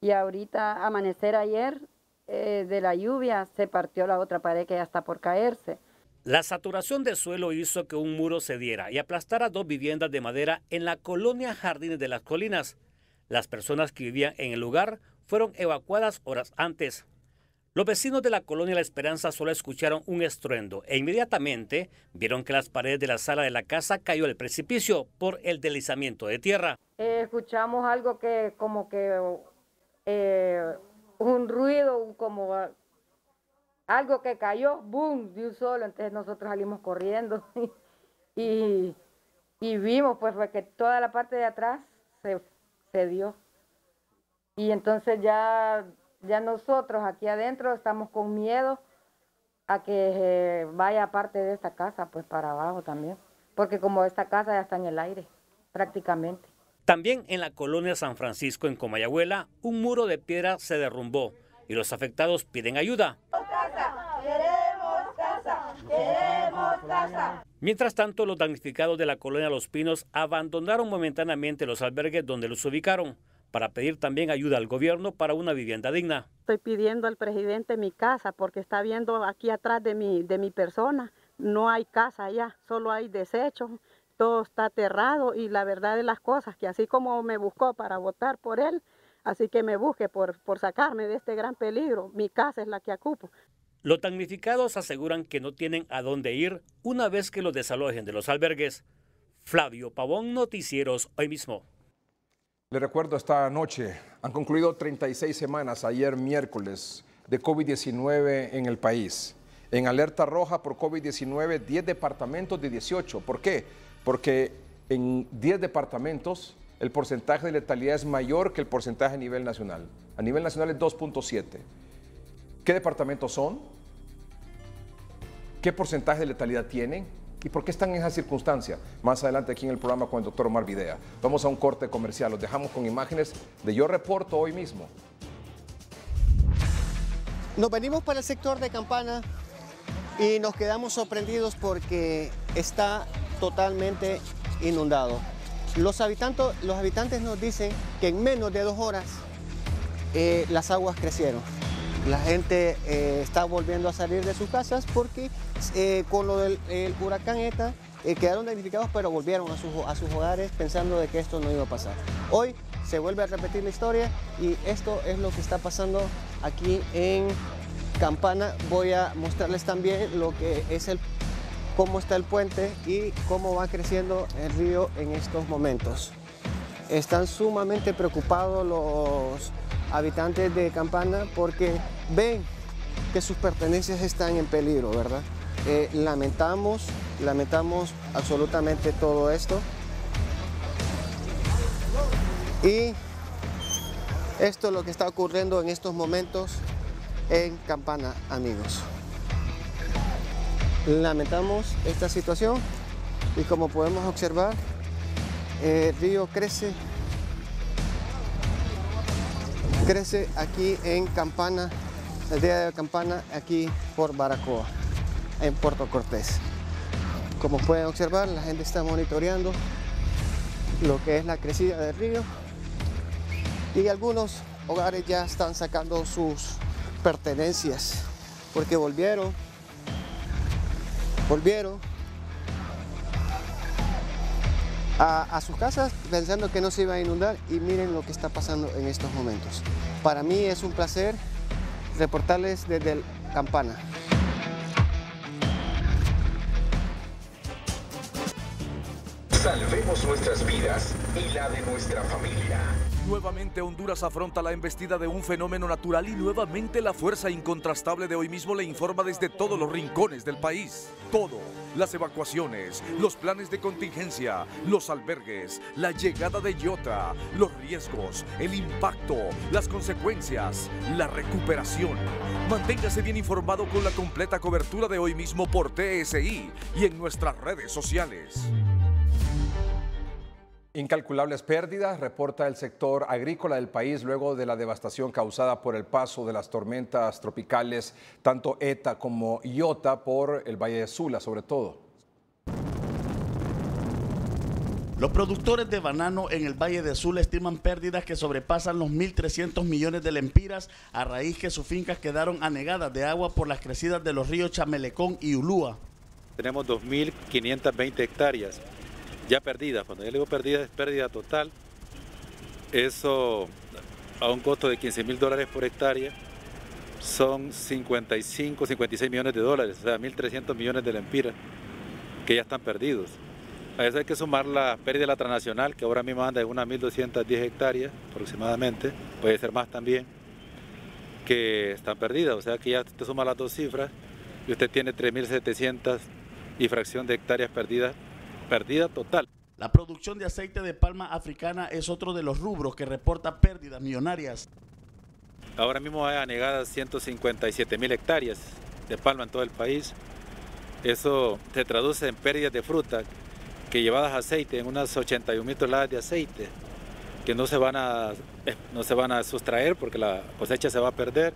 Y ahorita, amanecer ayer, eh, de la lluvia se partió la otra pared que ya está por caerse. La saturación de suelo hizo que un muro cediera y aplastara dos viviendas de madera en la colonia Jardines de las Colinas. Las personas que vivían en el lugar fueron evacuadas horas antes. Los vecinos de la colonia La Esperanza solo escucharon un estruendo e inmediatamente vieron que las paredes de la sala de la casa cayó al precipicio por el deslizamiento de tierra. Eh, escuchamos algo que como que eh, un ruido como algo que cayó, boom, de un solo, entonces nosotros salimos corriendo (laughs) y, vimos pues que toda la parte de atrás se, dio. Y entonces ya, ya nosotros aquí adentro estamos con miedo a que eh, vaya parte de esta casa pues para abajo también, porque como esta casa ya está en el aire prácticamente. También en la colonia San Francisco, en Comayagüela, un muro de piedra se derrumbó y los afectados piden ayuda. Mientras tanto, los damnificados de la colonia Los Pinos abandonaron momentáneamente los albergues donde los ubicaron para pedir también ayuda al gobierno para una vivienda digna. Estoy pidiendo al presidente mi casa porque está viendo aquí atrás de mi, de mi persona, no hay casa allá, solo hay desechos todo está aterrado y la verdad de las cosas, que así como me buscó para votar por él, así que me busque por, por sacarme de este gran peligro. Mi casa es la que ocupo. Los damnificados aseguran que no tienen a dónde ir una vez que los desalojen de los albergues. Flavio Pavón, Noticieros, hoy mismo. Le recuerdo esta noche, han concluido 36 semanas ayer miércoles de COVID-19 en el país. En alerta roja por COVID-19, 10 departamentos de 18. ¿Por qué? porque en 10 departamentos el porcentaje de letalidad es mayor que el porcentaje a nivel nacional. A nivel nacional es 2.7. ¿Qué departamentos son? ¿Qué porcentaje de letalidad tienen? ¿Y por qué están en esa circunstancia? Más adelante aquí en el programa con el doctor Omar Videa. Vamos a un corte comercial. Los dejamos con imágenes de Yo Reporto hoy mismo. Nos venimos para el sector de Campana y nos quedamos sorprendidos porque está totalmente inundado. Los habitantes, nos dicen que en menos de dos horas eh, las aguas crecieron. La gente eh, está volviendo a salir de sus casas porque eh, con lo del huracán ETA quedaron damnificados pero volvieron a, a sus hogares pensando de que esto no iba a pasar. Hoy se vuelve a repetir la historia y esto es lo que está pasando aquí en Campana. Voy a mostrarles también lo que es el cómo está el puente y cómo va creciendo el río en estos momentos. Están sumamente preocupados los habitantes de Campana porque ven que sus pertenencias están en peligro, ¿verdad? Eh, lamentamos, lamentamos absolutamente todo esto. Y esto es lo que está ocurriendo en estos momentos en Campana, amigos. Lamentamos esta situación y como podemos observar, el río crece, crece aquí en Campana, aldea de Campana, aquí por Baracoa, en Puerto Cortés. Como pueden observar, la gente está monitoreando lo que es la crecida del río y algunos hogares ya están sacando sus pertenencias porque volvieron, volvieron a, sus casas pensando que no se iba a inundar y miren lo que está pasando en estos momentos. Para mí es un placer reportarles desde el Campana. Salvemos nuestras vidas y la de nuestra familia. Nuevamente Honduras afronta la embestida de un fenómeno natural y nuevamente la fuerza incontrastable de hoy mismo le informa desde todos los rincones del país. Todo, las evacuaciones, los planes de contingencia, los albergues, la llegada de Iota, los riesgos, el impacto, las consecuencias, la recuperación. Manténgase bien informado con la completa cobertura de hoy mismo por TSI y en nuestras redes sociales. Incalculables pérdidas reporta el sector agrícola del país luego de la devastación causada por el paso de las tormentas tropicales, tanto ETA como IOTA, por el Valle de Sula, sobre todo. Los productores de banano en el Valle de Sula estiman pérdidas que sobrepasan los 1.300 millones de lempiras a raíz que sus fincas quedaron anegadas de agua por las crecidas de los ríos Chamelecón y Ulúa. Tenemos 2.520 hectáreas ya perdida. Cuando yo digo perdida, es pérdida total. Eso a un costo de 15 mil dólares por hectárea son 55, 56 millones de dólares, o sea, 1.300 millones de lempiras que ya están perdidos. A eso hay que sumar la pérdida de la transnacional, que ahora mismo anda en unas 1.210 hectáreas aproximadamente, puede ser más también, que están perdidas. O sea que ya usted suma las dos cifras y usted tiene 3.700 y fracción de hectáreas perdidas Perdida total. La producción de aceite de palma africana es otro de los rubros que reporta pérdidas millonarias. Ahora mismo hay anegadas 157 mil hectáreas de palma en todo el país. Eso se traduce en pérdidas de fruta que llevadas aceite, en unas 81 mil toneladas de aceite, que no se, van a, no se van a sustraer porque la cosecha se va a perder.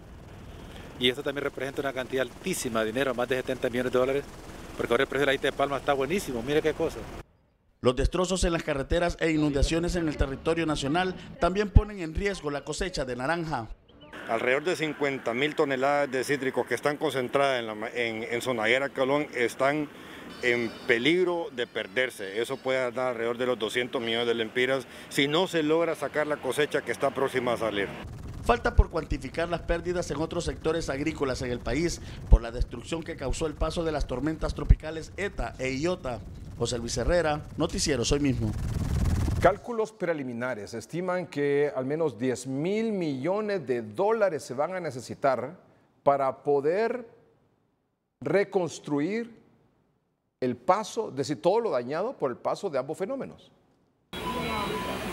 Y eso también representa una cantidad altísima de dinero, más de 70 millones de dólares, porque ahora el precio del aceite de palma está buenísimo, mire qué cosa. Los destrozos en las carreteras e inundaciones en el territorio nacional también ponen en riesgo la cosecha de naranja. Alrededor de 50 mil toneladas de cítricos que están concentradas en, la, en, en Zonaguera Calón están en peligro de perderse. Eso puede dar alrededor de los 200 millones de lempiras si no se logra sacar la cosecha que está próxima a salir. Falta por cuantificar las pérdidas en otros sectores agrícolas en el país por la destrucción que causó el paso de las tormentas tropicales ETA e IOTA. José Luis Herrera, Noticiero, hoy mismo. Cálculos preliminares estiman que al menos 10 mil millones de dólares se van a necesitar para poder reconstruir el paso, decir, todo lo dañado por el paso de ambos fenómenos.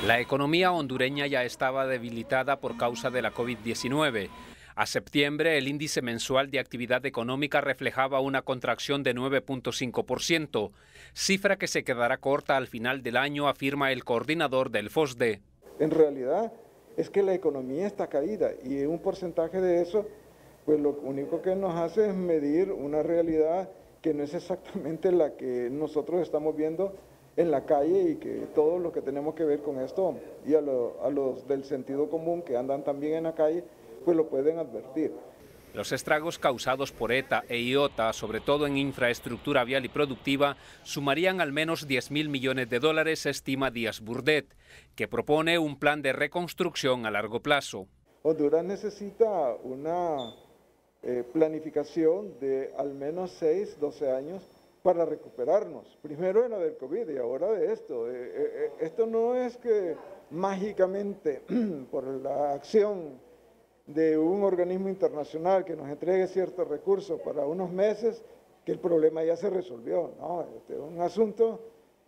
La economía hondureña ya estaba debilitada por causa de la COVID-19. A septiembre, el índice mensual de actividad económica reflejaba una contracción de 9.5%, cifra que se quedará corta al final del año, afirma el coordinador del FOSDE. En realidad es que la economía está caída y un porcentaje de eso, pues lo único que nos hace es medir una realidad que no es exactamente la que nosotros estamos viendo en la calle y que todos los que tenemos que ver con esto y a, lo, a los del sentido común que andan también en la calle, pues lo pueden advertir. Los estragos causados por ETA e IOTA, sobre todo en infraestructura vial y productiva, sumarían al menos 10 mil millones de dólares, estima Díaz Burdet, que propone un plan de reconstrucción a largo plazo. Honduras necesita una eh, planificación de al menos 6, 12 años para recuperarnos. Primero de lo del COVID y ahora de esto. Eh, eh, esto no es que mágicamente (clears throat) por la acción de un organismo internacional que nos entregue ciertos recursos para unos meses, que el problema ya se resolvió. No, este es un asunto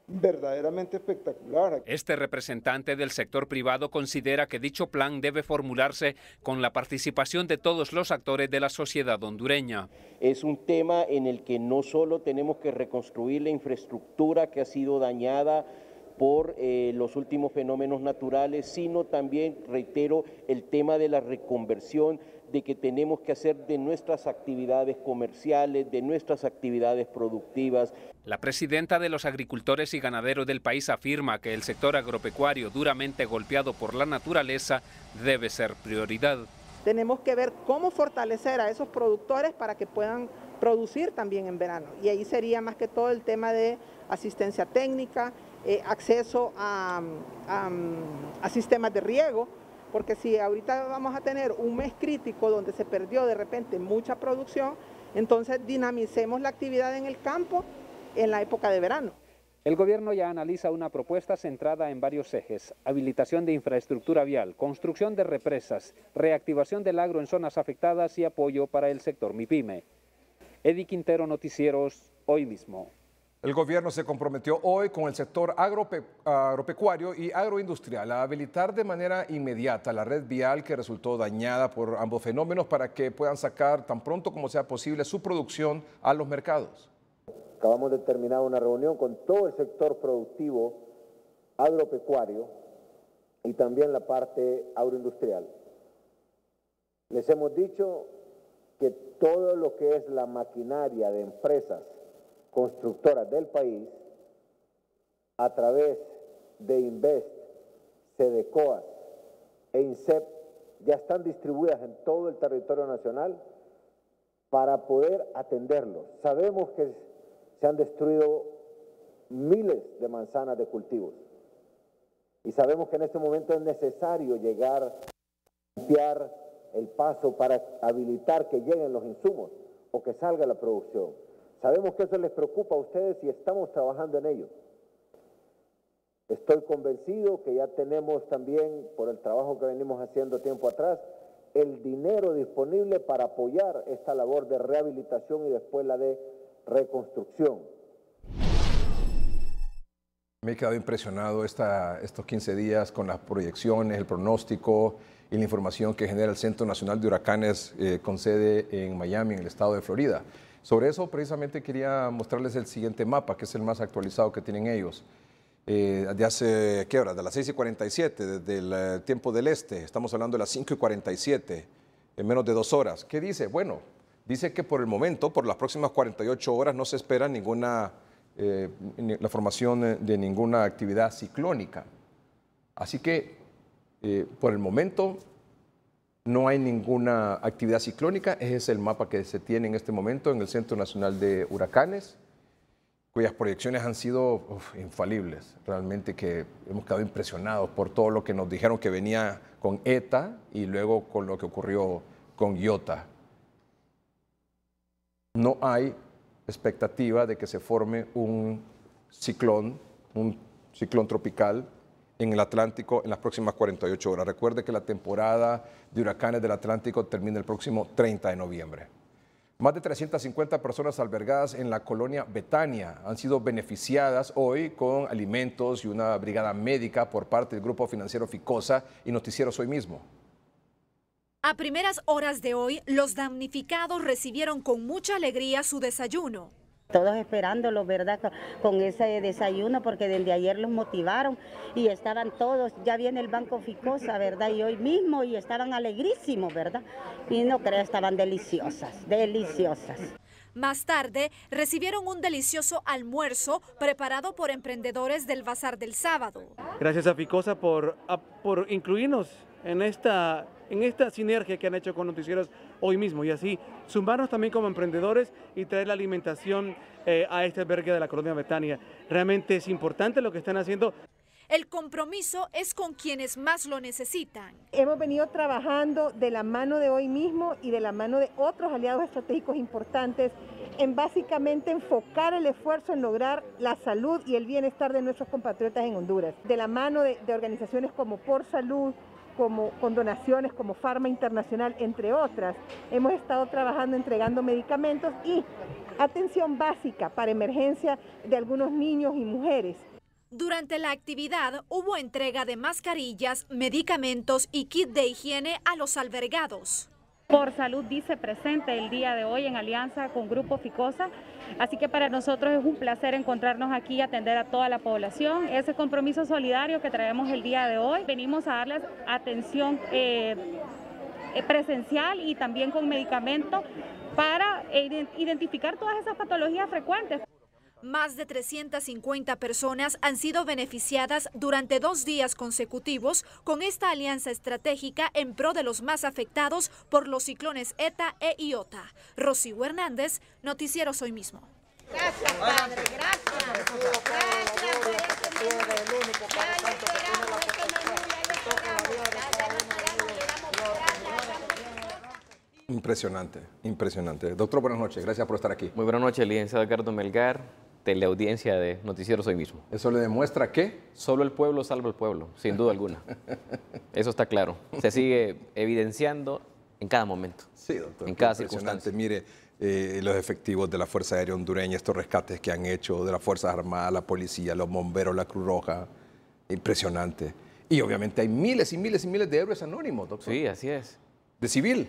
verdaderamente espectacular. Este representante del sector privado considera que dicho plan debe formularse con la participación de todos los actores de la sociedad hondureña. Es un tema en el que no solo tenemos que reconstruir la infraestructura que ha sido dañada por eh, los últimos fenómenos naturales, sino también, reitero, el tema de la reconversión de que tenemos que hacer de nuestras actividades comerciales, de nuestras actividades productivas. La presidenta de los agricultores y ganaderos del país afirma que el sector agropecuario duramente golpeado por la naturaleza debe ser prioridad. Tenemos que ver cómo fortalecer a esos productores para que puedan producir también en verano. Y ahí sería más que todo el tema de asistencia técnica, eh, acceso a, a sistemas de riego, porque si ahorita vamos a tener un mes crítico donde se perdió de repente mucha producción, entonces dinamicemos la actividad en el campo en la época de verano. El gobierno ya analiza una propuesta centrada en varios ejes, habilitación de infraestructura vial, construcción de represas, reactivación del agro en zonas afectadas y apoyo para el sector MIPYME. Eddie Quintero, Noticieros, hoy mismo. El gobierno se comprometió hoy con el sector agropecuario y agroindustrial a habilitar de manera inmediata la red vial que resultó dañada por ambos fenómenos para que puedan sacar tan pronto como sea posible su producción a los mercados. Acabamos de terminar una reunión con todo el sector productivo agropecuario y también la parte agroindustrial. Les hemos dicho que todo lo que es la maquinaria de empresas constructoras del país, a través de Invest, Sedecoas e INSEP, ya están distribuidas en todo el territorio nacional para poder atenderlos. Sabemos que se han destruido miles de manzanas de cultivos y sabemos que en este momento es necesario llegar a limpiar el paso para habilitar que lleguen los insumos o que salga la producción. Sabemos que eso les preocupa a ustedes y estamos trabajando en ello. Estoy convencido que ya tenemos también, por el trabajo que venimos haciendo tiempo atrás, el dinero disponible para apoyar esta labor de rehabilitación y después la de reconstrucción. Me he quedado impresionado estos 15 días con las proyecciones, el pronóstico y la información que genera el Centro Nacional de Huracanes eh, con sede en Miami, en el estado de Florida. Sobre eso precisamente quería mostrarles el siguiente mapa, que es el más actualizado que tienen ellos. Eh, de hace, ¿qué hora? De las 6 y 47, desde el eh, tiempo del este, estamos hablando de las 5 y 47, en menos de dos horas. ¿Qué dice? Bueno, dice que por el momento, por las próximas 48 horas, no se espera ninguna, eh, la formación de ninguna actividad ciclónica. Así que, por el momento, no hay ninguna actividad ciclónica. Ese es el mapa que se tiene en este momento en el Centro Nacional de Huracanes, cuyas proyecciones han sido infalibles. Realmente que hemos quedado impresionados por todo lo que nos dijeron que venía con ETA y luego con lo que ocurrió con IOTA. No hay expectativa de que se forme un ciclón, un ciclón tropical en el Atlántico en las próximas 48 horas. Recuerde que la temporada de huracanes del Atlántico termina el próximo 30 de noviembre. Más de 350 personas albergadas en la colonia Betania han sido beneficiadas hoy con alimentos y una brigada médica por parte del grupo financiero Ficosa y Noticieros hoy mismo. A primeras horas de hoy, los damnificados recibieron con mucha alegría su desayuno. Todos esperándolo, ¿verdad? Con ese desayuno, porque desde ayer los motivaron y estaban todos, ya viene el Banco Ficosa, ¿verdad? Y hoy mismo, y estaban alegrísimos, ¿verdad? Y no creo, estaban deliciosas, deliciosas. Más tarde, recibieron un delicioso almuerzo preparado por emprendedores del Bazar del Sábado. Gracias a Ficosa por, por incluirnos en esta, en esta sinergia que han hecho con noticieros hoy mismo y así sumarnos también como emprendedores y traer la alimentación eh, a este albergue de la colonia Betania. Realmente es importante lo que están haciendo. El compromiso es con quienes más lo necesitan. Hemos venido trabajando de la mano de hoy mismo y de la mano de otros aliados estratégicos importantes en básicamente enfocar el esfuerzo en lograr la salud y el bienestar de nuestros compatriotas en Honduras. De la mano de, de organizaciones como Por Salud, como, con donaciones como Pharma Internacional, entre otras. Hemos estado trabajando entregando medicamentos y atención básica para emergencia de algunos niños y mujeres. Durante la actividad hubo entrega de mascarillas, medicamentos y kit de higiene a los albergados. Por Salud dice presente el día de hoy en alianza con Grupo Ficosa, así que para nosotros es un placer encontrarnos aquí y atender a toda la población. Ese compromiso solidario que traemos el día de hoy, venimos a darles atención. Eh, eh, presencial y también con medicamento para identificar todas esas patologías frecuentes. Más de 350 personas han sido beneficiadas durante dos días consecutivos con esta alianza estratégica en pro de los más afectados por los ciclones ETA e IOTA. Rocío Hernández, Noticieros Hoy Mismo. Gracias, padre. Gracias. Impresionante, impresionante. Doctor, buenas noches. Gracias por estar aquí. Muy buenas noches, licenciado Ricardo Melgar, teleaudiencia de Noticieros Hoy Mismo. ¿Eso le demuestra que? Solo el pueblo salva al pueblo, sin duda alguna. (laughs) Eso está claro. Se sigue evidenciando en cada momento. Sí, doctor. En cada circunstancia. Mire, eh, los efectivos de la Fuerza Aérea Hondureña, estos rescates que han hecho de las Fuerzas Armadas, la policía, los bomberos, la Cruz Roja. Impresionante. Y obviamente hay miles y miles y miles de héroes anónimos, doctor. Sí, así es. De civil.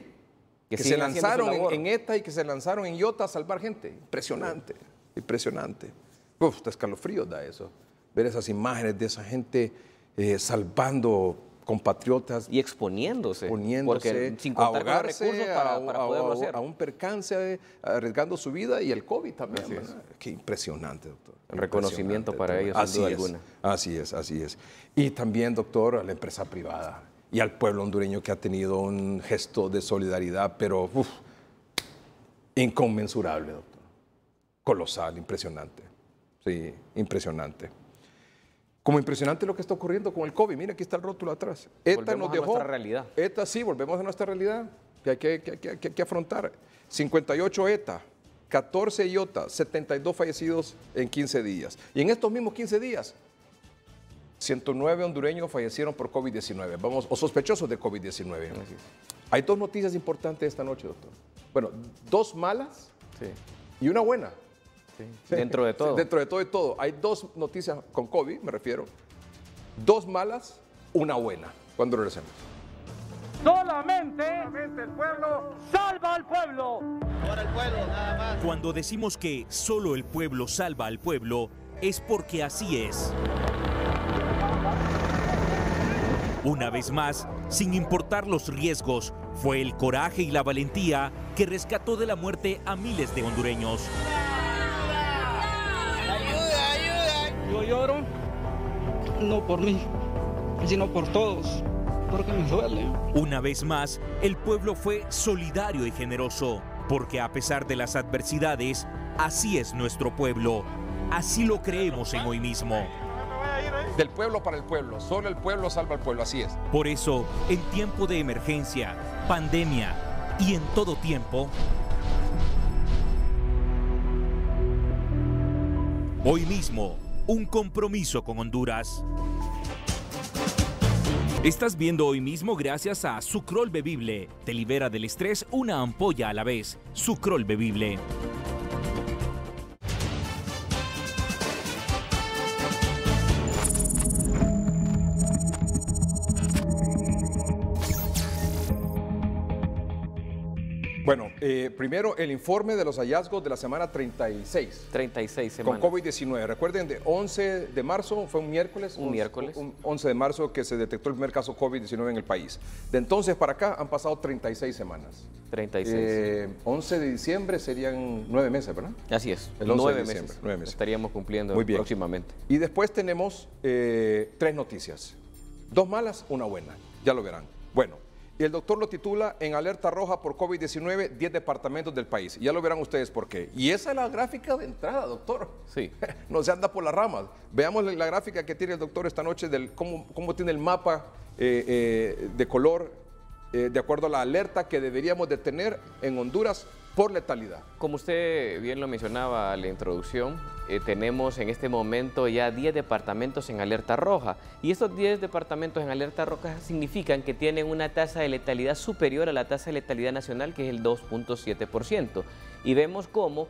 Que, se lanzaron en, en, ETA y que se lanzaron en IOTA a salvar gente. Impresionante, impresionante. Uf, te escalofrío da eso. Ver esas imágenes de esa gente eh, salvando compatriotas. Y exponiéndose. Exponiéndose, porque sin contar ahogarse con recursos para, para a- poderlo a- hacer. a un percance, arriesgando su vida y el COVID también. Qué impresionante, doctor. El reconocimiento Impresionante, para doctor. ellos, sin Así duda es, alguna. Así es, así es. Y también, doctor, a la empresa privada y al pueblo hondureño que ha tenido un gesto de solidaridad, pero uf, inconmensurable, doctor. Colosal, impresionante. Sí, impresionante. Como impresionante lo que está ocurriendo con el COVID. Mira, aquí está el rótulo atrás. ETA Volvemos nos a dejó. nuestra realidad. ETA, sí, volvemos a nuestra realidad que hay que, que- que- que- afrontar. 58 ETA, 14 IOTA, 72 fallecidos en 15 días. Y en estos mismos 15 días, 109 hondureños fallecieron por COVID-19, vamos, o sospechosos de COVID-19. Hay dos noticias importantes esta noche, doctor. Bueno, dos malas y una buena. Dentro de todo. Dentro de todo y todo. Hay dos noticias con COVID, me refiero. Dos malas, una buena. Cuando regresemos. Solamente, el pueblo salva al pueblo. Ahora el pueblo, nada más. Cuando decimos que solo el pueblo salva al pueblo, es porque así es. Una vez más, sin importar los riesgos, fue el coraje y la valentía que rescató de la muerte a miles de hondureños. Lloro no por mí, sino por todos, porque me duele. Una vez más, el pueblo fue solidario y generoso, porque a pesar de las adversidades, así es nuestro pueblo. Así lo creemos en hoy mismo. Del pueblo para el pueblo. Solo el pueblo salva al pueblo. Así es. Por eso, en tiempo de emergencia, pandemia y en todo tiempo, hoy mismo, un compromiso con Honduras. Estás viendo hoy mismo gracias a Sucrol Bebible. Te libera del estrés una ampolla a la vez. Sucrol Bebible. Bueno, eh, primero el informe de los hallazgos de la semana 36. 36 Con semanas. COVID-19. Recuerden, de 11 de marzo, fue un miércoles. Un miércoles. un 11 de marzo que se detectó el primer caso COVID-19 en el país. De entonces para acá han pasado 36 semanas. 36. Eh, 11 de diciembre serían nueve meses, ¿verdad? Así es. El 11 nueve de diciembre, meses. meses. Estaríamos cumpliendo Muy bien. próximamente. Y después tenemos eh, tres noticias. Dos malas, una buena. Ya lo verán. Bueno, y el doctor lo titula en alerta roja por COVID-19, 10 departamentos del país. Ya lo verán ustedes por qué. Y esa es la gráfica de entrada, doctor. Sí. (laughs) no se anda por las ramas. Veamos la gráfica que tiene el doctor esta noche del cómo, cómo tiene el mapa eh, eh, de color eh, de acuerdo a la alerta que deberíamos de tener en Honduras por letalidad. Como usted bien lo mencionaba en la introducción, eh, tenemos en este momento ya 10 departamentos en alerta roja. Y estos 10 departamentos en alerta roja significan que tienen una tasa de letalidad superior a la tasa de letalidad nacional, que es el 2.7%. Y vemos cómo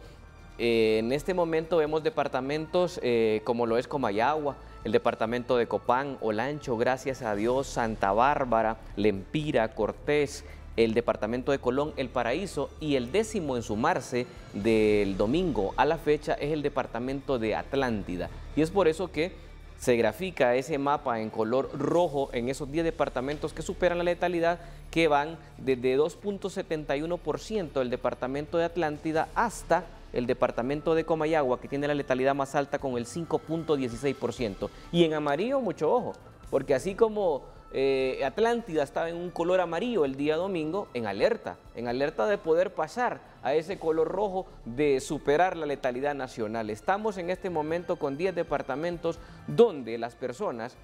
eh, en este momento vemos departamentos eh, como lo es Comayagua, el departamento de Copán, Olancho, gracias a Dios, Santa Bárbara, Lempira, Cortés, el departamento de Colón, El Paraíso y el décimo en sumarse del domingo a la fecha es el departamento de Atlántida. Y es por eso que se grafica ese mapa en color rojo en esos 10 departamentos que superan la letalidad, que van desde 2.71% el departamento de Atlántida hasta el departamento de Comayagua, que tiene la letalidad más alta con el 5.16%. Y en amarillo, mucho ojo, porque así como eh, Atlántida estaba en un color amarillo el día domingo, en alerta, en alerta de poder pasar a ese color rojo de superar la letalidad nacional. Estamos en este momento con 10 departamentos donde las personas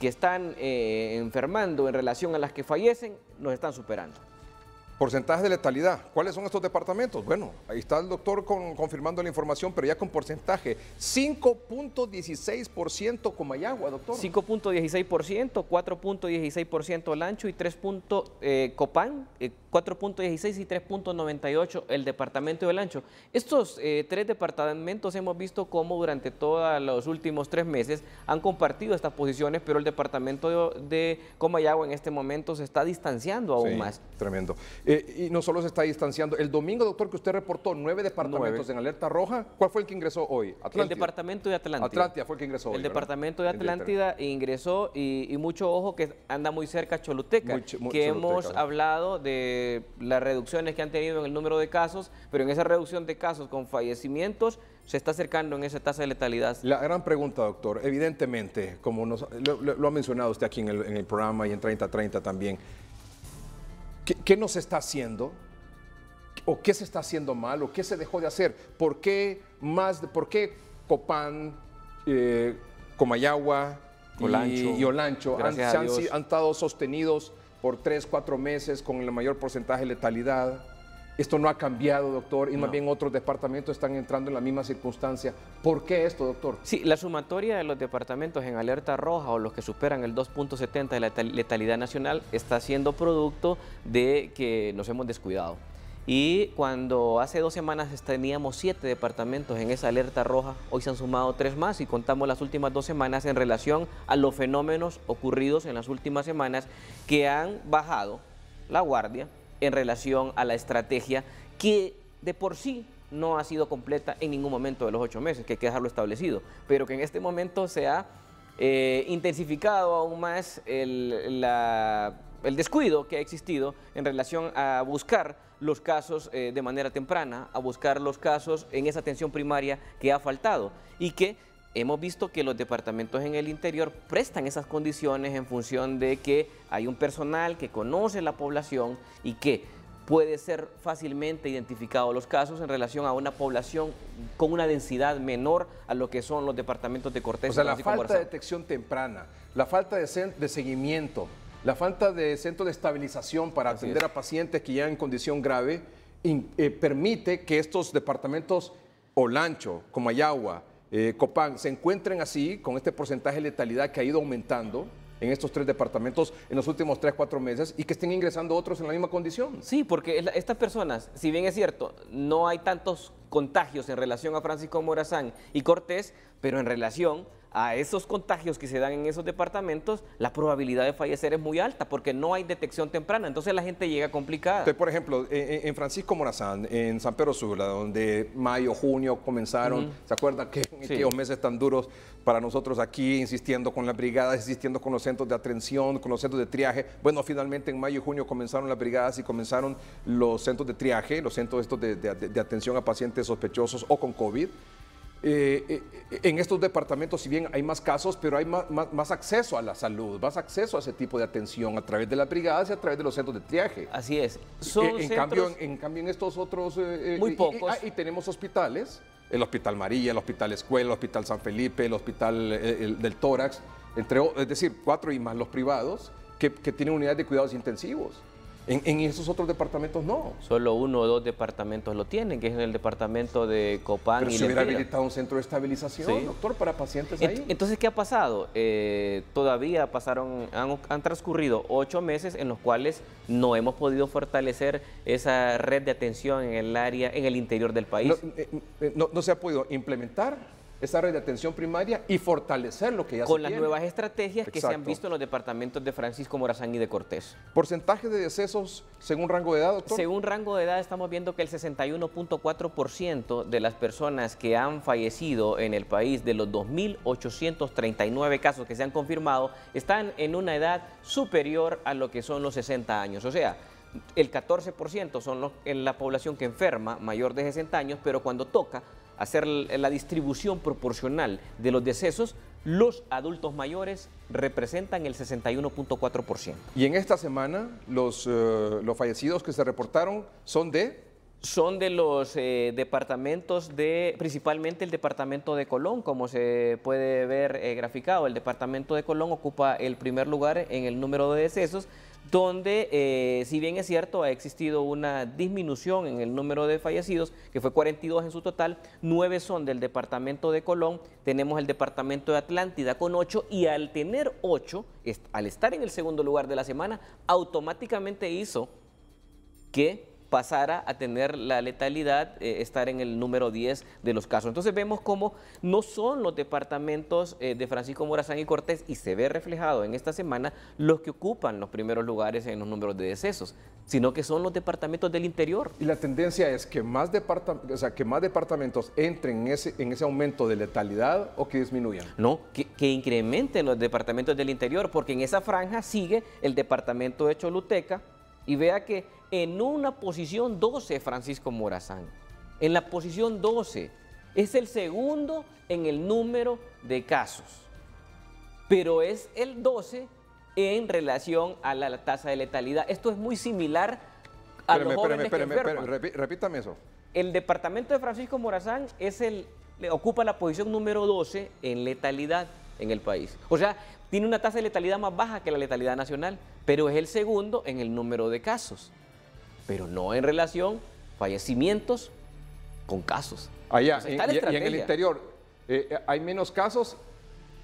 que están eh, enfermando en relación a las que fallecen nos están superando. Porcentaje de letalidad. ¿Cuáles son estos departamentos? Bueno, ahí está el doctor con- confirmando la información, pero ya con porcentaje. 5.16% Comayagua, doctor. 5.16%, 4.16% Lancho y 3. punto, eh, Copán, eh, 4.16 y 3.98 el departamento de Lancho. Estos eh, tres departamentos hemos visto cómo durante todos los últimos tres meses han compartido estas posiciones, pero el departamento de, de Comayagua en este momento se está distanciando aún Sí, más. Tremendo. Eh, y no solo se está distanciando. El domingo, doctor, que usted reportó nueve departamentos Nueve. en alerta roja. ¿Cuál fue el que ingresó hoy? El Atlántida. departamento de Atlántida. Atlántida fue el que ingresó hoy. El ¿verdad? departamento de El Atlántida ingresó y, y mucho ojo que anda muy cerca Choluteca, Muy muy que Choluteca, hemos ¿no? hablado de las reducciones que han tenido en el número de casos, pero en esa reducción de casos con fallecimientos se está acercando en esa tasa de letalidad. La gran pregunta, doctor, evidentemente, como nos- lo, lo- lo ha mencionado usted aquí en el, en el programa y en 3030 también, ¿qué, qué nos está haciendo? ¿O qué se está haciendo mal? ¿O qué se dejó de hacer? ¿Por qué, más, de- por qué Copán, eh, Comayagua y- Olancho, y, Olancho han, se han estado sostenidos por tres, cuatro meses con el mayor porcentaje de letalidad? Esto no ha cambiado, doctor, y más bien otros departamentos están entrando en la misma circunstancia. ¿Por qué esto, doctor? Sí, la sumatoria de los departamentos en alerta roja o los que superan el 2.70 de la letal- letalidad nacional está siendo producto de que nos hemos descuidado. Y cuando hace dos semanas teníamos siete departamentos en esa alerta roja, hoy se han sumado tres más y contamos las últimas dos semanas en relación a los fenómenos ocurridos en las últimas semanas que han bajado la guardia en relación a la estrategia que de por sí no ha sido completa en ningún momento de los ocho meses, que hay que dejarlo establecido, pero que en este momento se ha eh, intensificado aún más el, el descuido que ha existido en relación a buscar los casos eh, de manera temprana, a buscar los casos en esa atención primaria que ha faltado y que hemos visto que los departamentos en el interior prestan esas condiciones en función de que hay un personal que conoce la población y que puede ser fácilmente identificado los casos en relación a una población con una densidad menor a lo que son los departamentos de Cortés. O sea, la falta de detección temprana, la falta de, de seguimiento, la falta de centro de estabilización para Así atender es. a pacientes que ya en condición grave in- eh, permite que estos departamentos Olancho, Comayagua, eh, Copán se encuentren así con este porcentaje de letalidad que ha ido aumentando en estos tres departamentos en los últimos tres, cuatro meses y que estén ingresando otros en la misma condición. Sí, porque estas personas, si bien es cierto, no hay tantos contagios en relación a Francisco Morazán y Cortés, pero en relación a esos contagios que se dan en esos departamentos, la probabilidad de fallecer es muy alta porque no hay detección temprana, entonces la gente llega complicada. Entonces, por ejemplo, en, en Francisco Morazán, en San Pedro Sula, donde mayo, junio comenzaron. ¿se acuerdan que Sí. aquellos meses tan duros para nosotros aquí, insistiendo con las brigadas, insistiendo con los centros de atención, con los centros de triaje? Bueno, finalmente en mayo y junio comenzaron las brigadas y comenzaron los centros de triaje, los centros estos de, de- de atención a pacientes sospechosos o con COVID. Eh, eh, en estos departamentos, si bien hay más casos, pero hay más, más- más acceso a la salud, más acceso a ese tipo de atención a través de las brigadas y a través de los centros de triaje. Así es. Eh, Son en, cambio, en, en cambio, en estos otros... eh, Muy y- y- pocos. Y, tenemos hospitales, el Hospital María, el Hospital Escuela, el Hospital San Felipe, el Hospital el del Tórax, entre, es decir, cuatro y más los privados, que, que tienen unidades de cuidados intensivos. En, en esos otros departamentos no. Solo uno o dos departamentos lo tienen, que es en el departamento de Copán Pero y si hubiera habilitado un centro de estabilización, Sí. doctor, para pacientes Ent- ahí. Entonces, ¿qué ha pasado? Eh, todavía pasaron, han, han transcurrido ocho meses en los cuales no hemos podido fortalecer esa red de atención en el área, en el interior del país. No, eh, eh, no- no se ha podido implementar esa red de atención primaria y fortalecer lo que ya Con se las tiene. nuevas estrategias que se han visto en los departamentos de Francisco Morazán y de Cortés. ¿Porcentaje de decesos según rango de edad, doctor? Según rango de edad estamos viendo que el 61.4% de las personas que han fallecido en el país, de los 2.839 casos que se han confirmado, están en una edad superior a lo que son los 60 años. O sea, el 14% son los- en la población que enferma mayor de 60 años, pero cuando toca hacer la distribución proporcional de los decesos, los adultos mayores representan el 61.4%. Y en esta semana los, eh, los fallecidos que se reportaron son de... Son de los eh, departamentos de, principalmente el departamento de Colón, como se puede ver eh, graficado. El departamento de Colón ocupa el primer lugar en el número de decesos, donde, eh, si bien es cierto, ha existido una disminución en el número de fallecidos, que fue 42 en su total, 9 son del departamento de Colón, tenemos el departamento de Atlántida con 8, y al tener 8, est- al estar en el segundo lugar de la semana, automáticamente hizo que pasara a tener la letalidad, eh, estar en el número 10 de los casos. Entonces vemos cómo no son los departamentos eh, de Francisco Morazán y Cortés, y se ve reflejado en esta semana, los que ocupan los primeros lugares en los números de decesos, sino que son los departamentos del interior. Y la tendencia es que más, departa- o sea, que más departamentos entren en ese, en ese aumento de letalidad o que disminuyan. No, que, que incrementen los departamentos del interior, porque en esa franja sigue el departamento de Choluteca y vea que en una posición 12 Francisco Morazán, en la posición 12, es el segundo en el número de casos, pero es el 12 en relación a la, tasa de letalidad. Esto es muy similar a Espérame, los jóvenes espérame, que espérame, repi- repítame eso. El departamento de Francisco Morazán es el, le ocupa la posición número 12 en letalidad en el país. O sea, tiene una tasa de letalidad más baja que la letalidad nacional, pero es el segundo en el número de casos, pero no en relación fallecimientos con casos. Allá, en- la y, en el interior, eh, eh, hay menos casos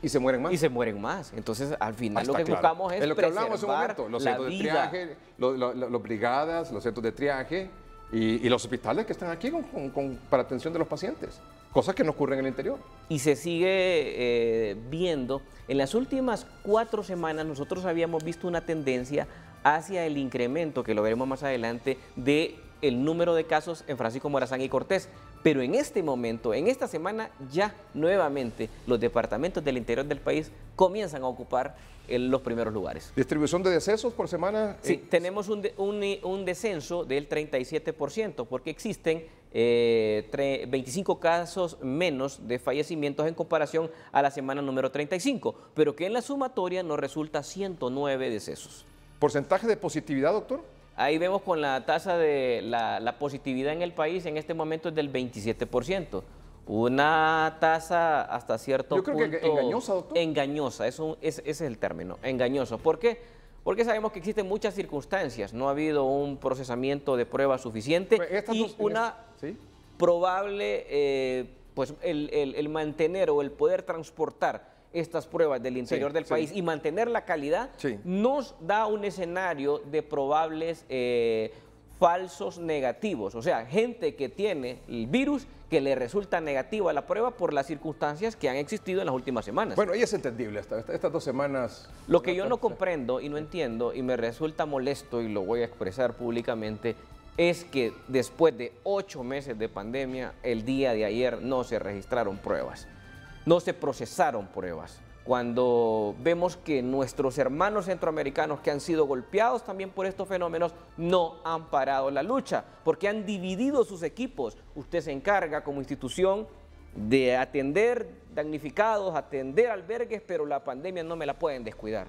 y se mueren más. Y se mueren más. Entonces, al final Ah, lo que claro. buscamos es Es lo que hablamos hace un momento, los centros de triaje, los brigadas, los centros de triaje y, y los hospitales que están aquí con- con- con- para atención de los pacientes, cosas que no ocurren en el interior. y se sigue eh, viendo. En las últimas cuatro semanas nosotros habíamos visto una tendencia hacia el incremento, que lo veremos más adelante, de el número de casos en Francisco Morazán y Cortés. Pero en este momento, en esta semana, ya nuevamente los departamentos del interior del país comienzan a ocupar eh, los primeros lugares. Distribución de decesos por semana. Sí, eh, tenemos un, de- un, un descenso del 37%, porque existen eh, tre- 25 casos menos de fallecimientos en comparación a la semana número 35, pero que en la sumatoria nos resulta 109 decesos. ¿Porcentaje de positividad, doctor? Ahí vemos con la tasa de la, la positividad en el país en este momento es del 27%. Una tasa hasta cierto Yo creo que punto engañosa, doctor. engañosa, eso, es- ese es el término, engañoso. ¿Por qué? Porque sabemos que existen muchas circunstancias, no ha habido un procesamiento de pruebas suficiente Pues y dos- una ¿Sí? probable, eh, pues el, el- el mantener o el poder transportar estas pruebas del interior del sí. país y mantener la calidad Sí. nos da un escenario de probables eh, falsos negativos, o sea, gente que tiene el virus que le resulta negativa la prueba por las circunstancias que han existido en las últimas semanas. Bueno, y es entendible, esta- esta- estas dos semanas. Lo que yo no comprendo y no entiendo y me resulta molesto y lo voy a expresar públicamente es que después de ocho meses de pandemia, el día de ayer no se registraron pruebas, no se procesaron pruebas. Cuando vemos que nuestros hermanos centroamericanos que han sido golpeados también por estos fenómenos no han parado la lucha, porque han dividido sus equipos. Usted se encarga como institución de atender damnificados, atender albergues, pero la pandemia no me la pueden descuidar.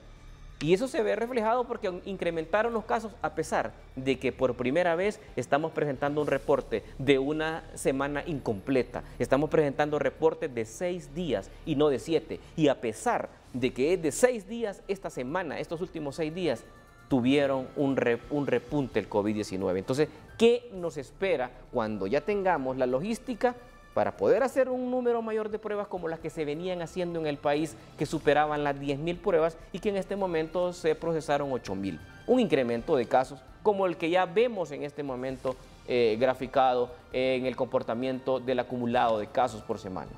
Y eso se ve reflejado porque incrementaron los casos a pesar de que por primera vez estamos presentando un reporte de una semana incompleta. Estamos presentando reportes de seis días y no de siete. Y a pesar de que es de seis días, esta semana, estos últimos seis días, tuvieron un, re- un repunte el COVID-19. Entonces, ¿qué nos espera cuando ya tengamos la logística para poder hacer un número mayor de pruebas como las que se venían haciendo en el país, que superaban las 10.000 pruebas y que en este momento se procesaron 8.000? Un incremento de casos como el que ya vemos en este momento eh, graficado en el comportamiento del acumulado de casos por semana.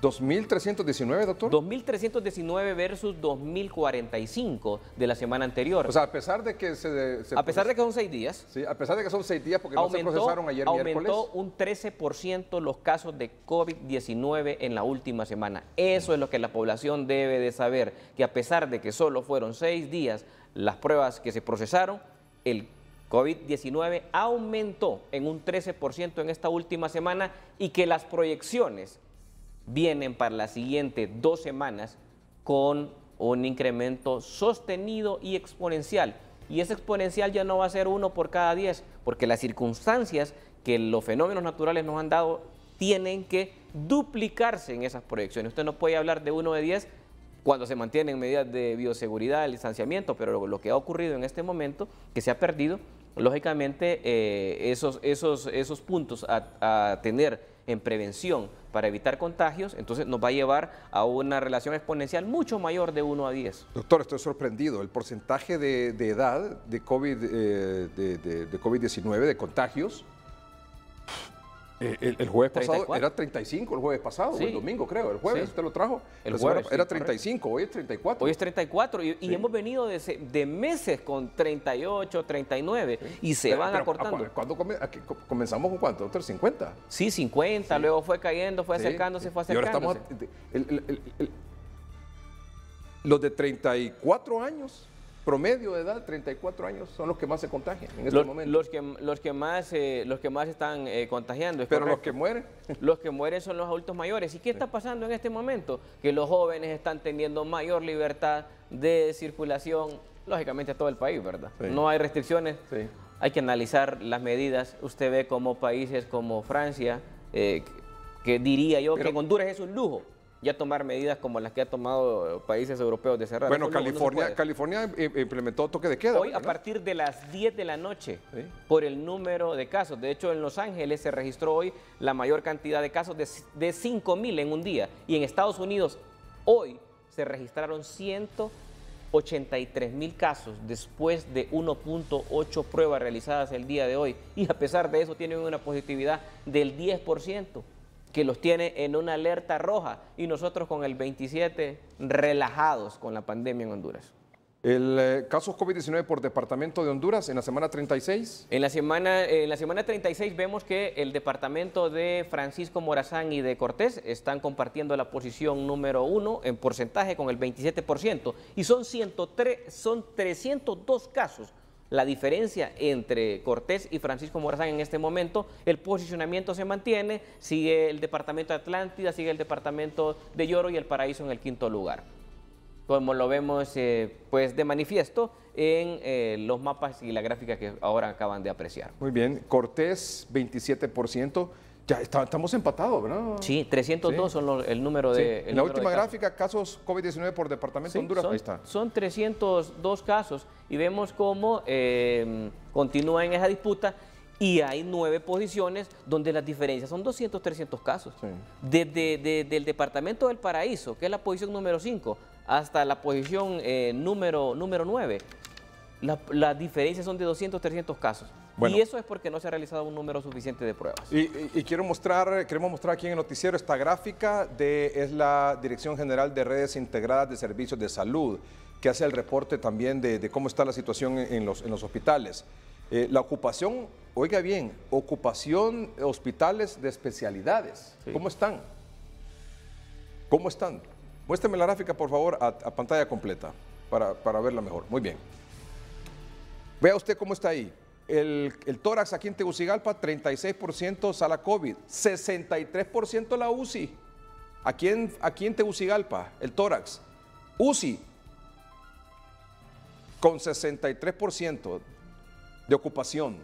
2.319, doctor. 2.319 versus 2.045 de la semana anterior. O sea, a pesar de que se... se a pesar de que son seis días. Sí, a pesar de que son seis días porque no se procesaron ayer miércoles. Aumentó un 13% los casos de COVID-19 en la última semana. Eso es lo que la población debe de saber, que a pesar de que solo fueron seis días las pruebas que se procesaron, el COVID-19 aumentó en un 13% en esta última semana y que las proyecciones vienen para las siguientes dos semanas con un incremento sostenido y exponencial. Y ese exponencial ya no va a ser uno por cada diez, porque las circunstancias que los fenómenos naturales nos han dado tienen que duplicarse en esas proyecciones. Usted no puede hablar de uno de diez cuando se mantienen medidas de bioseguridad, el distanciamiento, pero lo, que ha ocurrido en este momento, que se ha perdido, lógicamente eh, esos, esos, esos puntos a tener en prevención para evitar contagios, entonces nos va a llevar a una relación exponencial mucho mayor de 1 a 10. Doctor, estoy sorprendido. El porcentaje de, edad de COVID-19, eh, de, de COVID de contagios, eh, el, jueves pasado era 35, el jueves pasado, el domingo creo, el jueves usted lo trajo. El jueves era 35, hoy es 34. Hoy es 34 y, hemos venido de, meses con 38, 39 y se van acortando. ¿Cuándo comenzamos con cuánto, doctor? ¿50? Sí, 50, luego fue cayendo, fue acercándose, fue acercándose. Y ahora estamos... los de 34 años promedio de edad, 34 años, son los que más se contagian en este los, momento. Los que, los que, más, eh, los que más están eh, contagiando. Pero los que mueren. (laughs) Los que mueren son los adultos mayores. ¿Y qué está pasando en este momento? Que los jóvenes están teniendo mayor libertad de circulación, lógicamente a todo el país, ¿verdad? No hay restricciones. Hay que analizar las medidas. Usted ve como países como Francia, eh, que diría yo que en Honduras es un lujo ya tomar medidas como las que ha tomado países europeos de cerrar. Bueno, California, California implementó toque de queda. Hoy a partir de las 10 de la noche, por el número de casos. De hecho, en Los Ángeles se registró hoy la mayor cantidad de casos de, de 5 mil en un día. Y en Estados Unidos hoy se registraron 183 mil casos después de 1.8 pruebas realizadas el día de hoy. Y a pesar de eso tienen una positividad del 10% que los tiene en una alerta roja y nosotros con el 27 relajados con la pandemia en Honduras. El eh, caso COVID-19 por departamento de Honduras en la semana 36. En la semana, en la semana 36 vemos que el departamento de Francisco Morazán y de Cortés están compartiendo la posición número uno en porcentaje con el 27% y son, 103, son 302 casos la diferencia entre Cortés y Francisco Morazán en este momento, el posicionamiento se mantiene, sigue el departamento de Atlántida, sigue el departamento de Lloro y el Paraíso en el quinto lugar. Como lo vemos eh, pues de manifiesto en eh, los mapas y la gráfica que ahora acaban de apreciar. Muy bien, Cortés 27%. Ya estamos empatados, ¿verdad? Sí, 302 son el número de... en la última gráfica, casos, COVID-19 por departamento de Honduras, son, ahí está. Son 302 casos y vemos cómo eh, continúa en esa disputa y hay nueve posiciones donde las diferencias son 200, 300 casos. Desde del departamento del Paraíso, que es la posición número 5, hasta la posición eh, número, número 9, las diferencias son de 200, 300 casos. Y eso es porque no se ha realizado un número suficiente de pruebas. Y, quiero mostrar, queremos mostrar aquí en el noticiero esta gráfica de es la Dirección General de Redes Integradas de Servicios de Salud, que hace el reporte también de, cómo está la situación en los, en los hospitales. Eh, la ocupación, oiga bien, ocupación hospitales de especialidades. ¿Cómo están? ¿Cómo están? Muéstrame la gráfica, por favor, a, pantalla completa para, para verla mejor. Muy bien. Vea usted cómo está ahí. El, tórax aquí en Tegucigalpa, 36% sala COVID, 63% la UCI. Aquí en, aquí en Tegucigalpa, el tórax. UCI, con 63% de ocupación.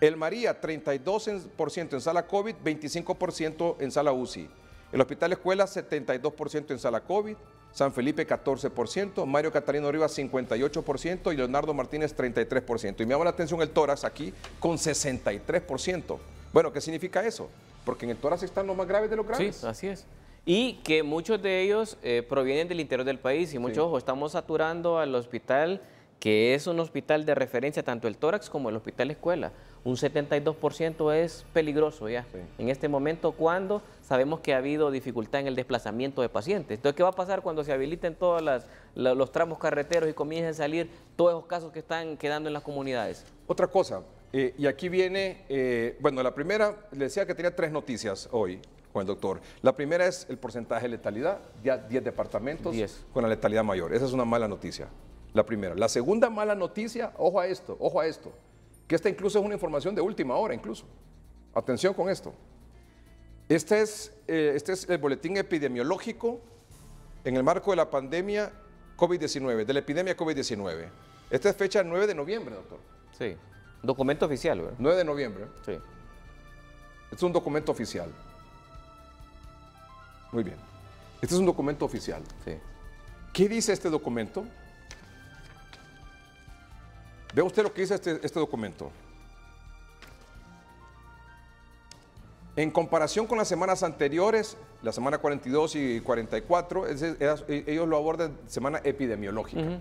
El María, 32% en sala COVID, 25% en sala UCI. El Hospital Escuela, 72% en sala COVID, San Felipe 14%, Mario Catarino Rivas 58% y Leonardo Martínez 33%. Y me llama la atención el tórax aquí con 63%. Bueno, ¿qué significa eso? Porque en el tórax están los más graves de los graves. Sí, así es. Y que muchos de ellos eh, provienen del interior del país y muchos, ojo, estamos saturando al hospital que es un hospital de referencia, tanto el tórax como el hospital escuela. Un 72% es peligroso ya. En este momento, cuando sabemos que ha habido dificultad en el desplazamiento de pacientes. Entonces, ¿qué va a pasar cuando se habiliten todos los tramos carreteros y comiencen a salir todos esos casos que están quedando en las comunidades? Otra cosa, eh, y aquí viene, eh, bueno, la primera, le decía que tenía tres noticias hoy con el doctor. La primera es el porcentaje de letalidad, ya 10 departamentos con la letalidad mayor. Esa es una mala noticia, la primera. La segunda mala noticia, ojo a esto, ojo a esto, que esta incluso es una información de última hora incluso. Atención con esto. Este es, eh, este es el boletín epidemiológico en el marco de la pandemia COVID-19, de la epidemia COVID-19. Esta es fecha 9 de noviembre, doctor. Sí. Documento oficial, ¿verdad? 9 de noviembre. Sí. Este es un documento oficial. Muy bien. Este es un documento oficial. Sí. ¿Qué dice este documento? Vea usted lo que dice este, este documento. En comparación con las semanas anteriores, la semana 42 y 44, es- es- ellos lo abordan semana epidemiológica.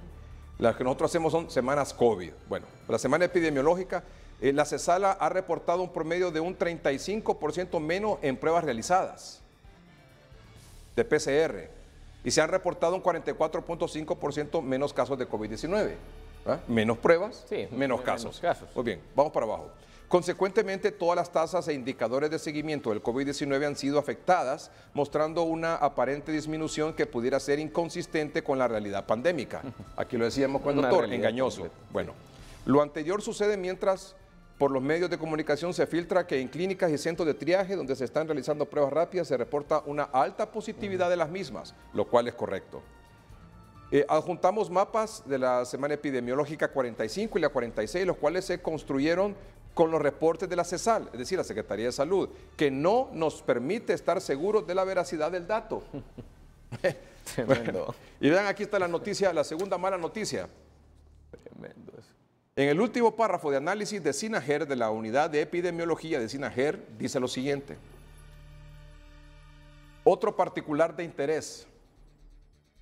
Las que nosotros hacemos son semanas COVID. Bueno, la semana epidemiológica, eh, la CESALA ha reportado un promedio de un 35% menos en pruebas realizadas de PCR y se han reportado un 44.5% menos casos de COVID-19. ¿Verdad? Menos pruebas, menos menos casos. casos. Muy bien, vamos para abajo. Consecuentemente, todas las tasas e indicadores de seguimiento del COVID-19 han sido afectadas, mostrando una aparente disminución que pudiera ser inconsistente con la realidad pandémica. (laughs) Aquí lo decíamos con el doctor, engañoso. completa. Bueno, lo anterior sucede mientras por los medios de comunicación se filtra que en clínicas y centros de triaje donde se están realizando pruebas rápidas se reporta una alta positividad de las mismas, lo cual es correcto. Eh, adjuntamos mapas de la semana epidemiológica 45 y la 46, los cuales se construyeron con los reportes de la CESAL, es decir, la Secretaría de Salud, que no nos permite estar seguros de la veracidad del dato. (laughs) Bueno, y vean, aquí está la noticia, la segunda mala noticia. Tremendo eso. En el último párrafo de análisis de Sinajer, de la unidad de epidemiología de Sinajer, dice lo siguiente. Otro particular de interés.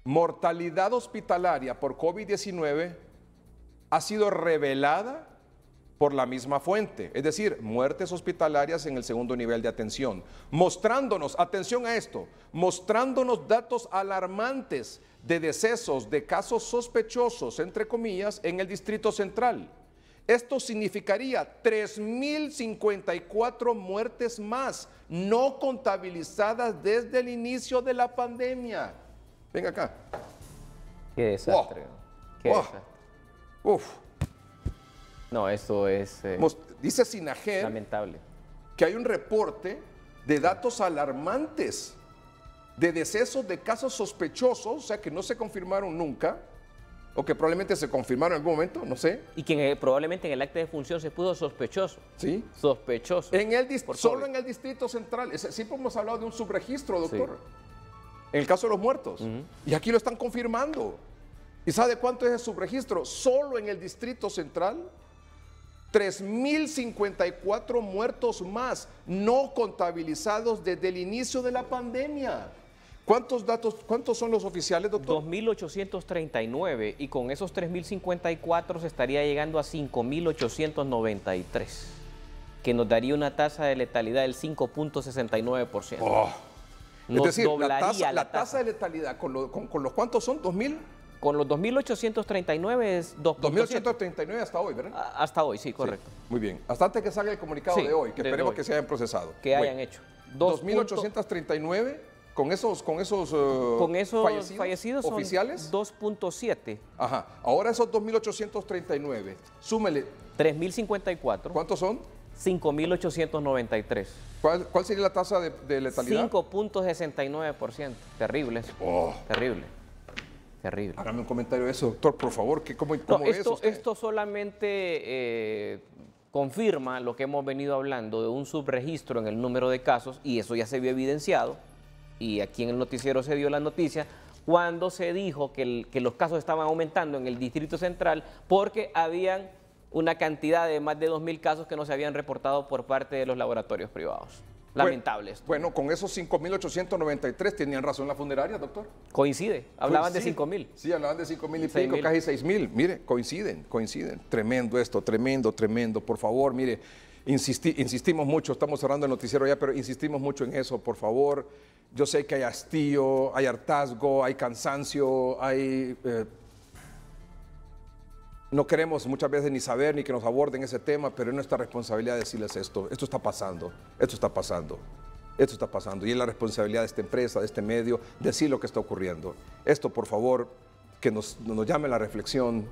Mortalidad hospitalaria por COVID-19 ha sido revelada por la misma fuente, es decir, muertes hospitalarias en el segundo nivel de atención, mostrándonos, atención a esto, mostrándonos datos alarmantes de decesos de casos sospechosos, entre comillas, en el Distrito Central. Esto significaría 3.054 muertes más no contabilizadas desde el inicio de la pandemia. Venga acá. Qué desastre. Qué Wow. desastre. Uf. No, eso es eh, Dice Sinajer lamentable. que hay un reporte de datos alarmantes de decesos de casos sospechosos, o sea, que no se confirmaron nunca, o que probablemente se confirmaron en algún momento, no sé. Y que eh, probablemente en el acta de función se puso sospechoso. Sí. Sospechoso. En el solo en el Distrito Central. Siempre hemos hablado de un subregistro, doctor. En el caso de los muertos. Y aquí lo están confirmando. ¿Y sabe cuánto es el subregistro? Solo en el Distrito Central. 3.054 muertos más no contabilizados desde el inicio de la pandemia. ¿Cuántos datos, cuántos son los oficiales, doctor? 2.839 y con esos 3.054 se estaría llegando a 5.893, que nos daría una tasa de letalidad del 5.69%. Oh. Es Nos decir, la tasa, la la tasa de letalidad, ¿con, lo- con- con los cuántos son? ¿2.000? Con los 2.839 es 2%. 2.839 hasta hoy, ¿verdad? Hasta hoy, sí, correcto. Muy bien. Hasta antes que salga el comunicado Sí, de hoy, que de esperemos hoy. que se hayan procesado. Que Bueno, hayan hecho. Dos 2.839 con esos, con esos, eh, Con esos fallecidos, fallecidos, oficiales. 2.7. Ajá. Ahora esos 2.839, súmele. 3.054. ¿Cuántos son? 5.893. ¿Cuál, cuál sería la tasa de, de letalidad? 5.69%. Terrible eso. Oh. Terrible. Terrible. Hágame un comentario de eso, doctor, por favor. que ¿Cómo, No, cómo es esto, esto solamente eh, confirma lo que hemos venido hablando de un subregistro en el número de casos y eso ya se vio evidenciado y aquí en el noticiero se dio la noticia cuando se dijo que, el- que los casos estaban aumentando en el Distrito Central porque habían una cantidad de más de 2.000 casos que no se habían reportado por parte de los laboratorios privados. Lamentable esto. Bueno, con esos 5.893 tenían razón la funeraria, doctor. Coincide. Hablaban Coincide. de 5.000. Sí, hablaban de 5 mil y Seis pico, mil. casi 6 mil. Mire, coinciden, coinciden. Tremendo esto, tremendo, tremendo. Por favor, mire, insisti- insistimos mucho, estamos cerrando el noticiero ya, pero insistimos mucho en eso, por favor. Yo sé que hay hastío, hay hartazgo, hay cansancio, hay... eh, no queremos muchas veces ni saber ni que nos aborden ese tema, pero es nuestra responsabilidad decirles esto. Esto está pasando, esto está pasando, esto está pasando. Y es la responsabilidad de esta empresa, de este medio, decir lo que está ocurriendo. Esto, por favor, que nos, nos llame la reflexión,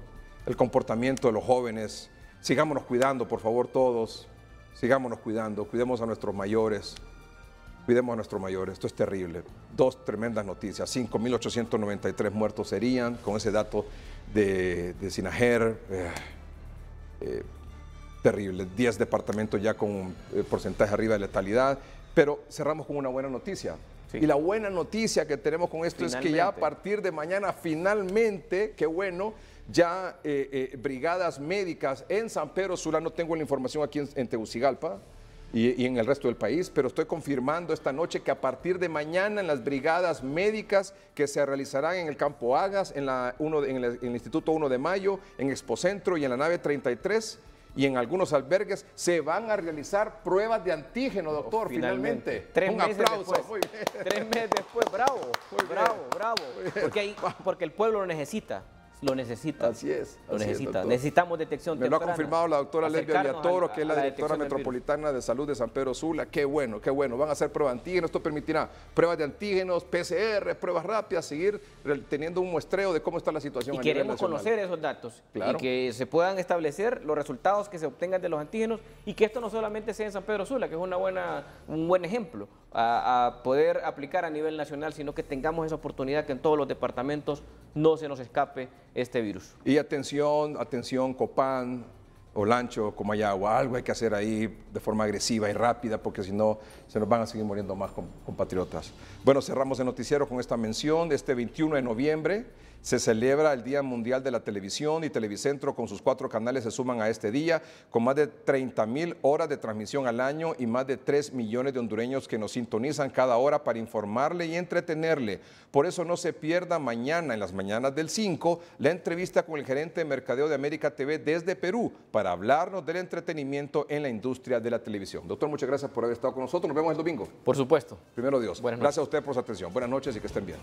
el comportamiento de los jóvenes. Sigámonos cuidando, por favor, todos. Sigámonos cuidando, cuidemos a nuestros mayores. Cuidemos a nuestros mayores, esto es terrible. Dos tremendas noticias, 5.893 muertos serían, con ese dato de, de Sinajer, eh, eh, terrible. 10 departamentos ya con un eh, porcentaje arriba de letalidad, pero cerramos con una buena noticia. Y la buena noticia que tenemos con esto es que ya a partir de mañana, finalmente, qué bueno, ya eh, brigadas médicas en San Pedro Sula, no tengo la información aquí en, en Tegucigalpa y, y en el resto del país, pero estoy confirmando esta noche que a partir de mañana en las brigadas médicas que se realizarán en el Campo Agas, en, la uno, en el, en el Instituto 1 de Mayo, en Expocentro y en la nave 33, y en algunos albergues se van a realizar pruebas de antígeno, doctor, finalmente. Tres Un meses aplauso. después. Muy bien. Tres meses después, bravo, bravo, bravo. Porque, hay- porque el pueblo lo necesita. Lo necesita. Así es. Lo así es, necesita. doctor. Necesitamos detección Me lo ha temprana. confirmado la doctora Lesbia Villatoro, que es la, directora metropolitana de salud de San Pedro Sula. Qué bueno, qué bueno. Van a hacer pruebas de antígenos. Esto permitirá pruebas de antígenos, PCR, pruebas rápidas, seguir teniendo un muestreo de cómo está la situación Y a nivel queremos nacional. conocer esos datos Claro. y que se puedan establecer los resultados que se obtengan de los antígenos y que esto no solamente sea en San Pedro Sula, que es una buena, un buen ejemplo a, a poder aplicar a nivel nacional, sino que tengamos esa oportunidad que en todos los departamentos no se nos escape este virus. Y atención, atención, Copán, Olancho, Comayagua, algo hay que hacer ahí de forma agresiva y rápida porque si no se nos van a seguir muriendo más com- compatriotas. Bueno, cerramos el noticiero con esta mención. Este 21 de noviembre se celebra el Día Mundial de la Televisión y Televicentro con sus cuatro canales se suman a este día con más de 30 mil horas de transmisión al año y más de 3 millones de hondureños que nos sintonizan cada hora para informarle y entretenerle. Por eso no se pierda mañana en las mañanas del 5 la entrevista con el gerente de mercadeo de América TV desde Perú para hablarnos del entretenimiento en la industria de la televisión. Doctor, muchas gracias por haber estado con nosotros. Nos vemos el domingo. Por supuesto. Primero Dios. Buenas gracias a usted por su atención. Buenas noches y que estén bien.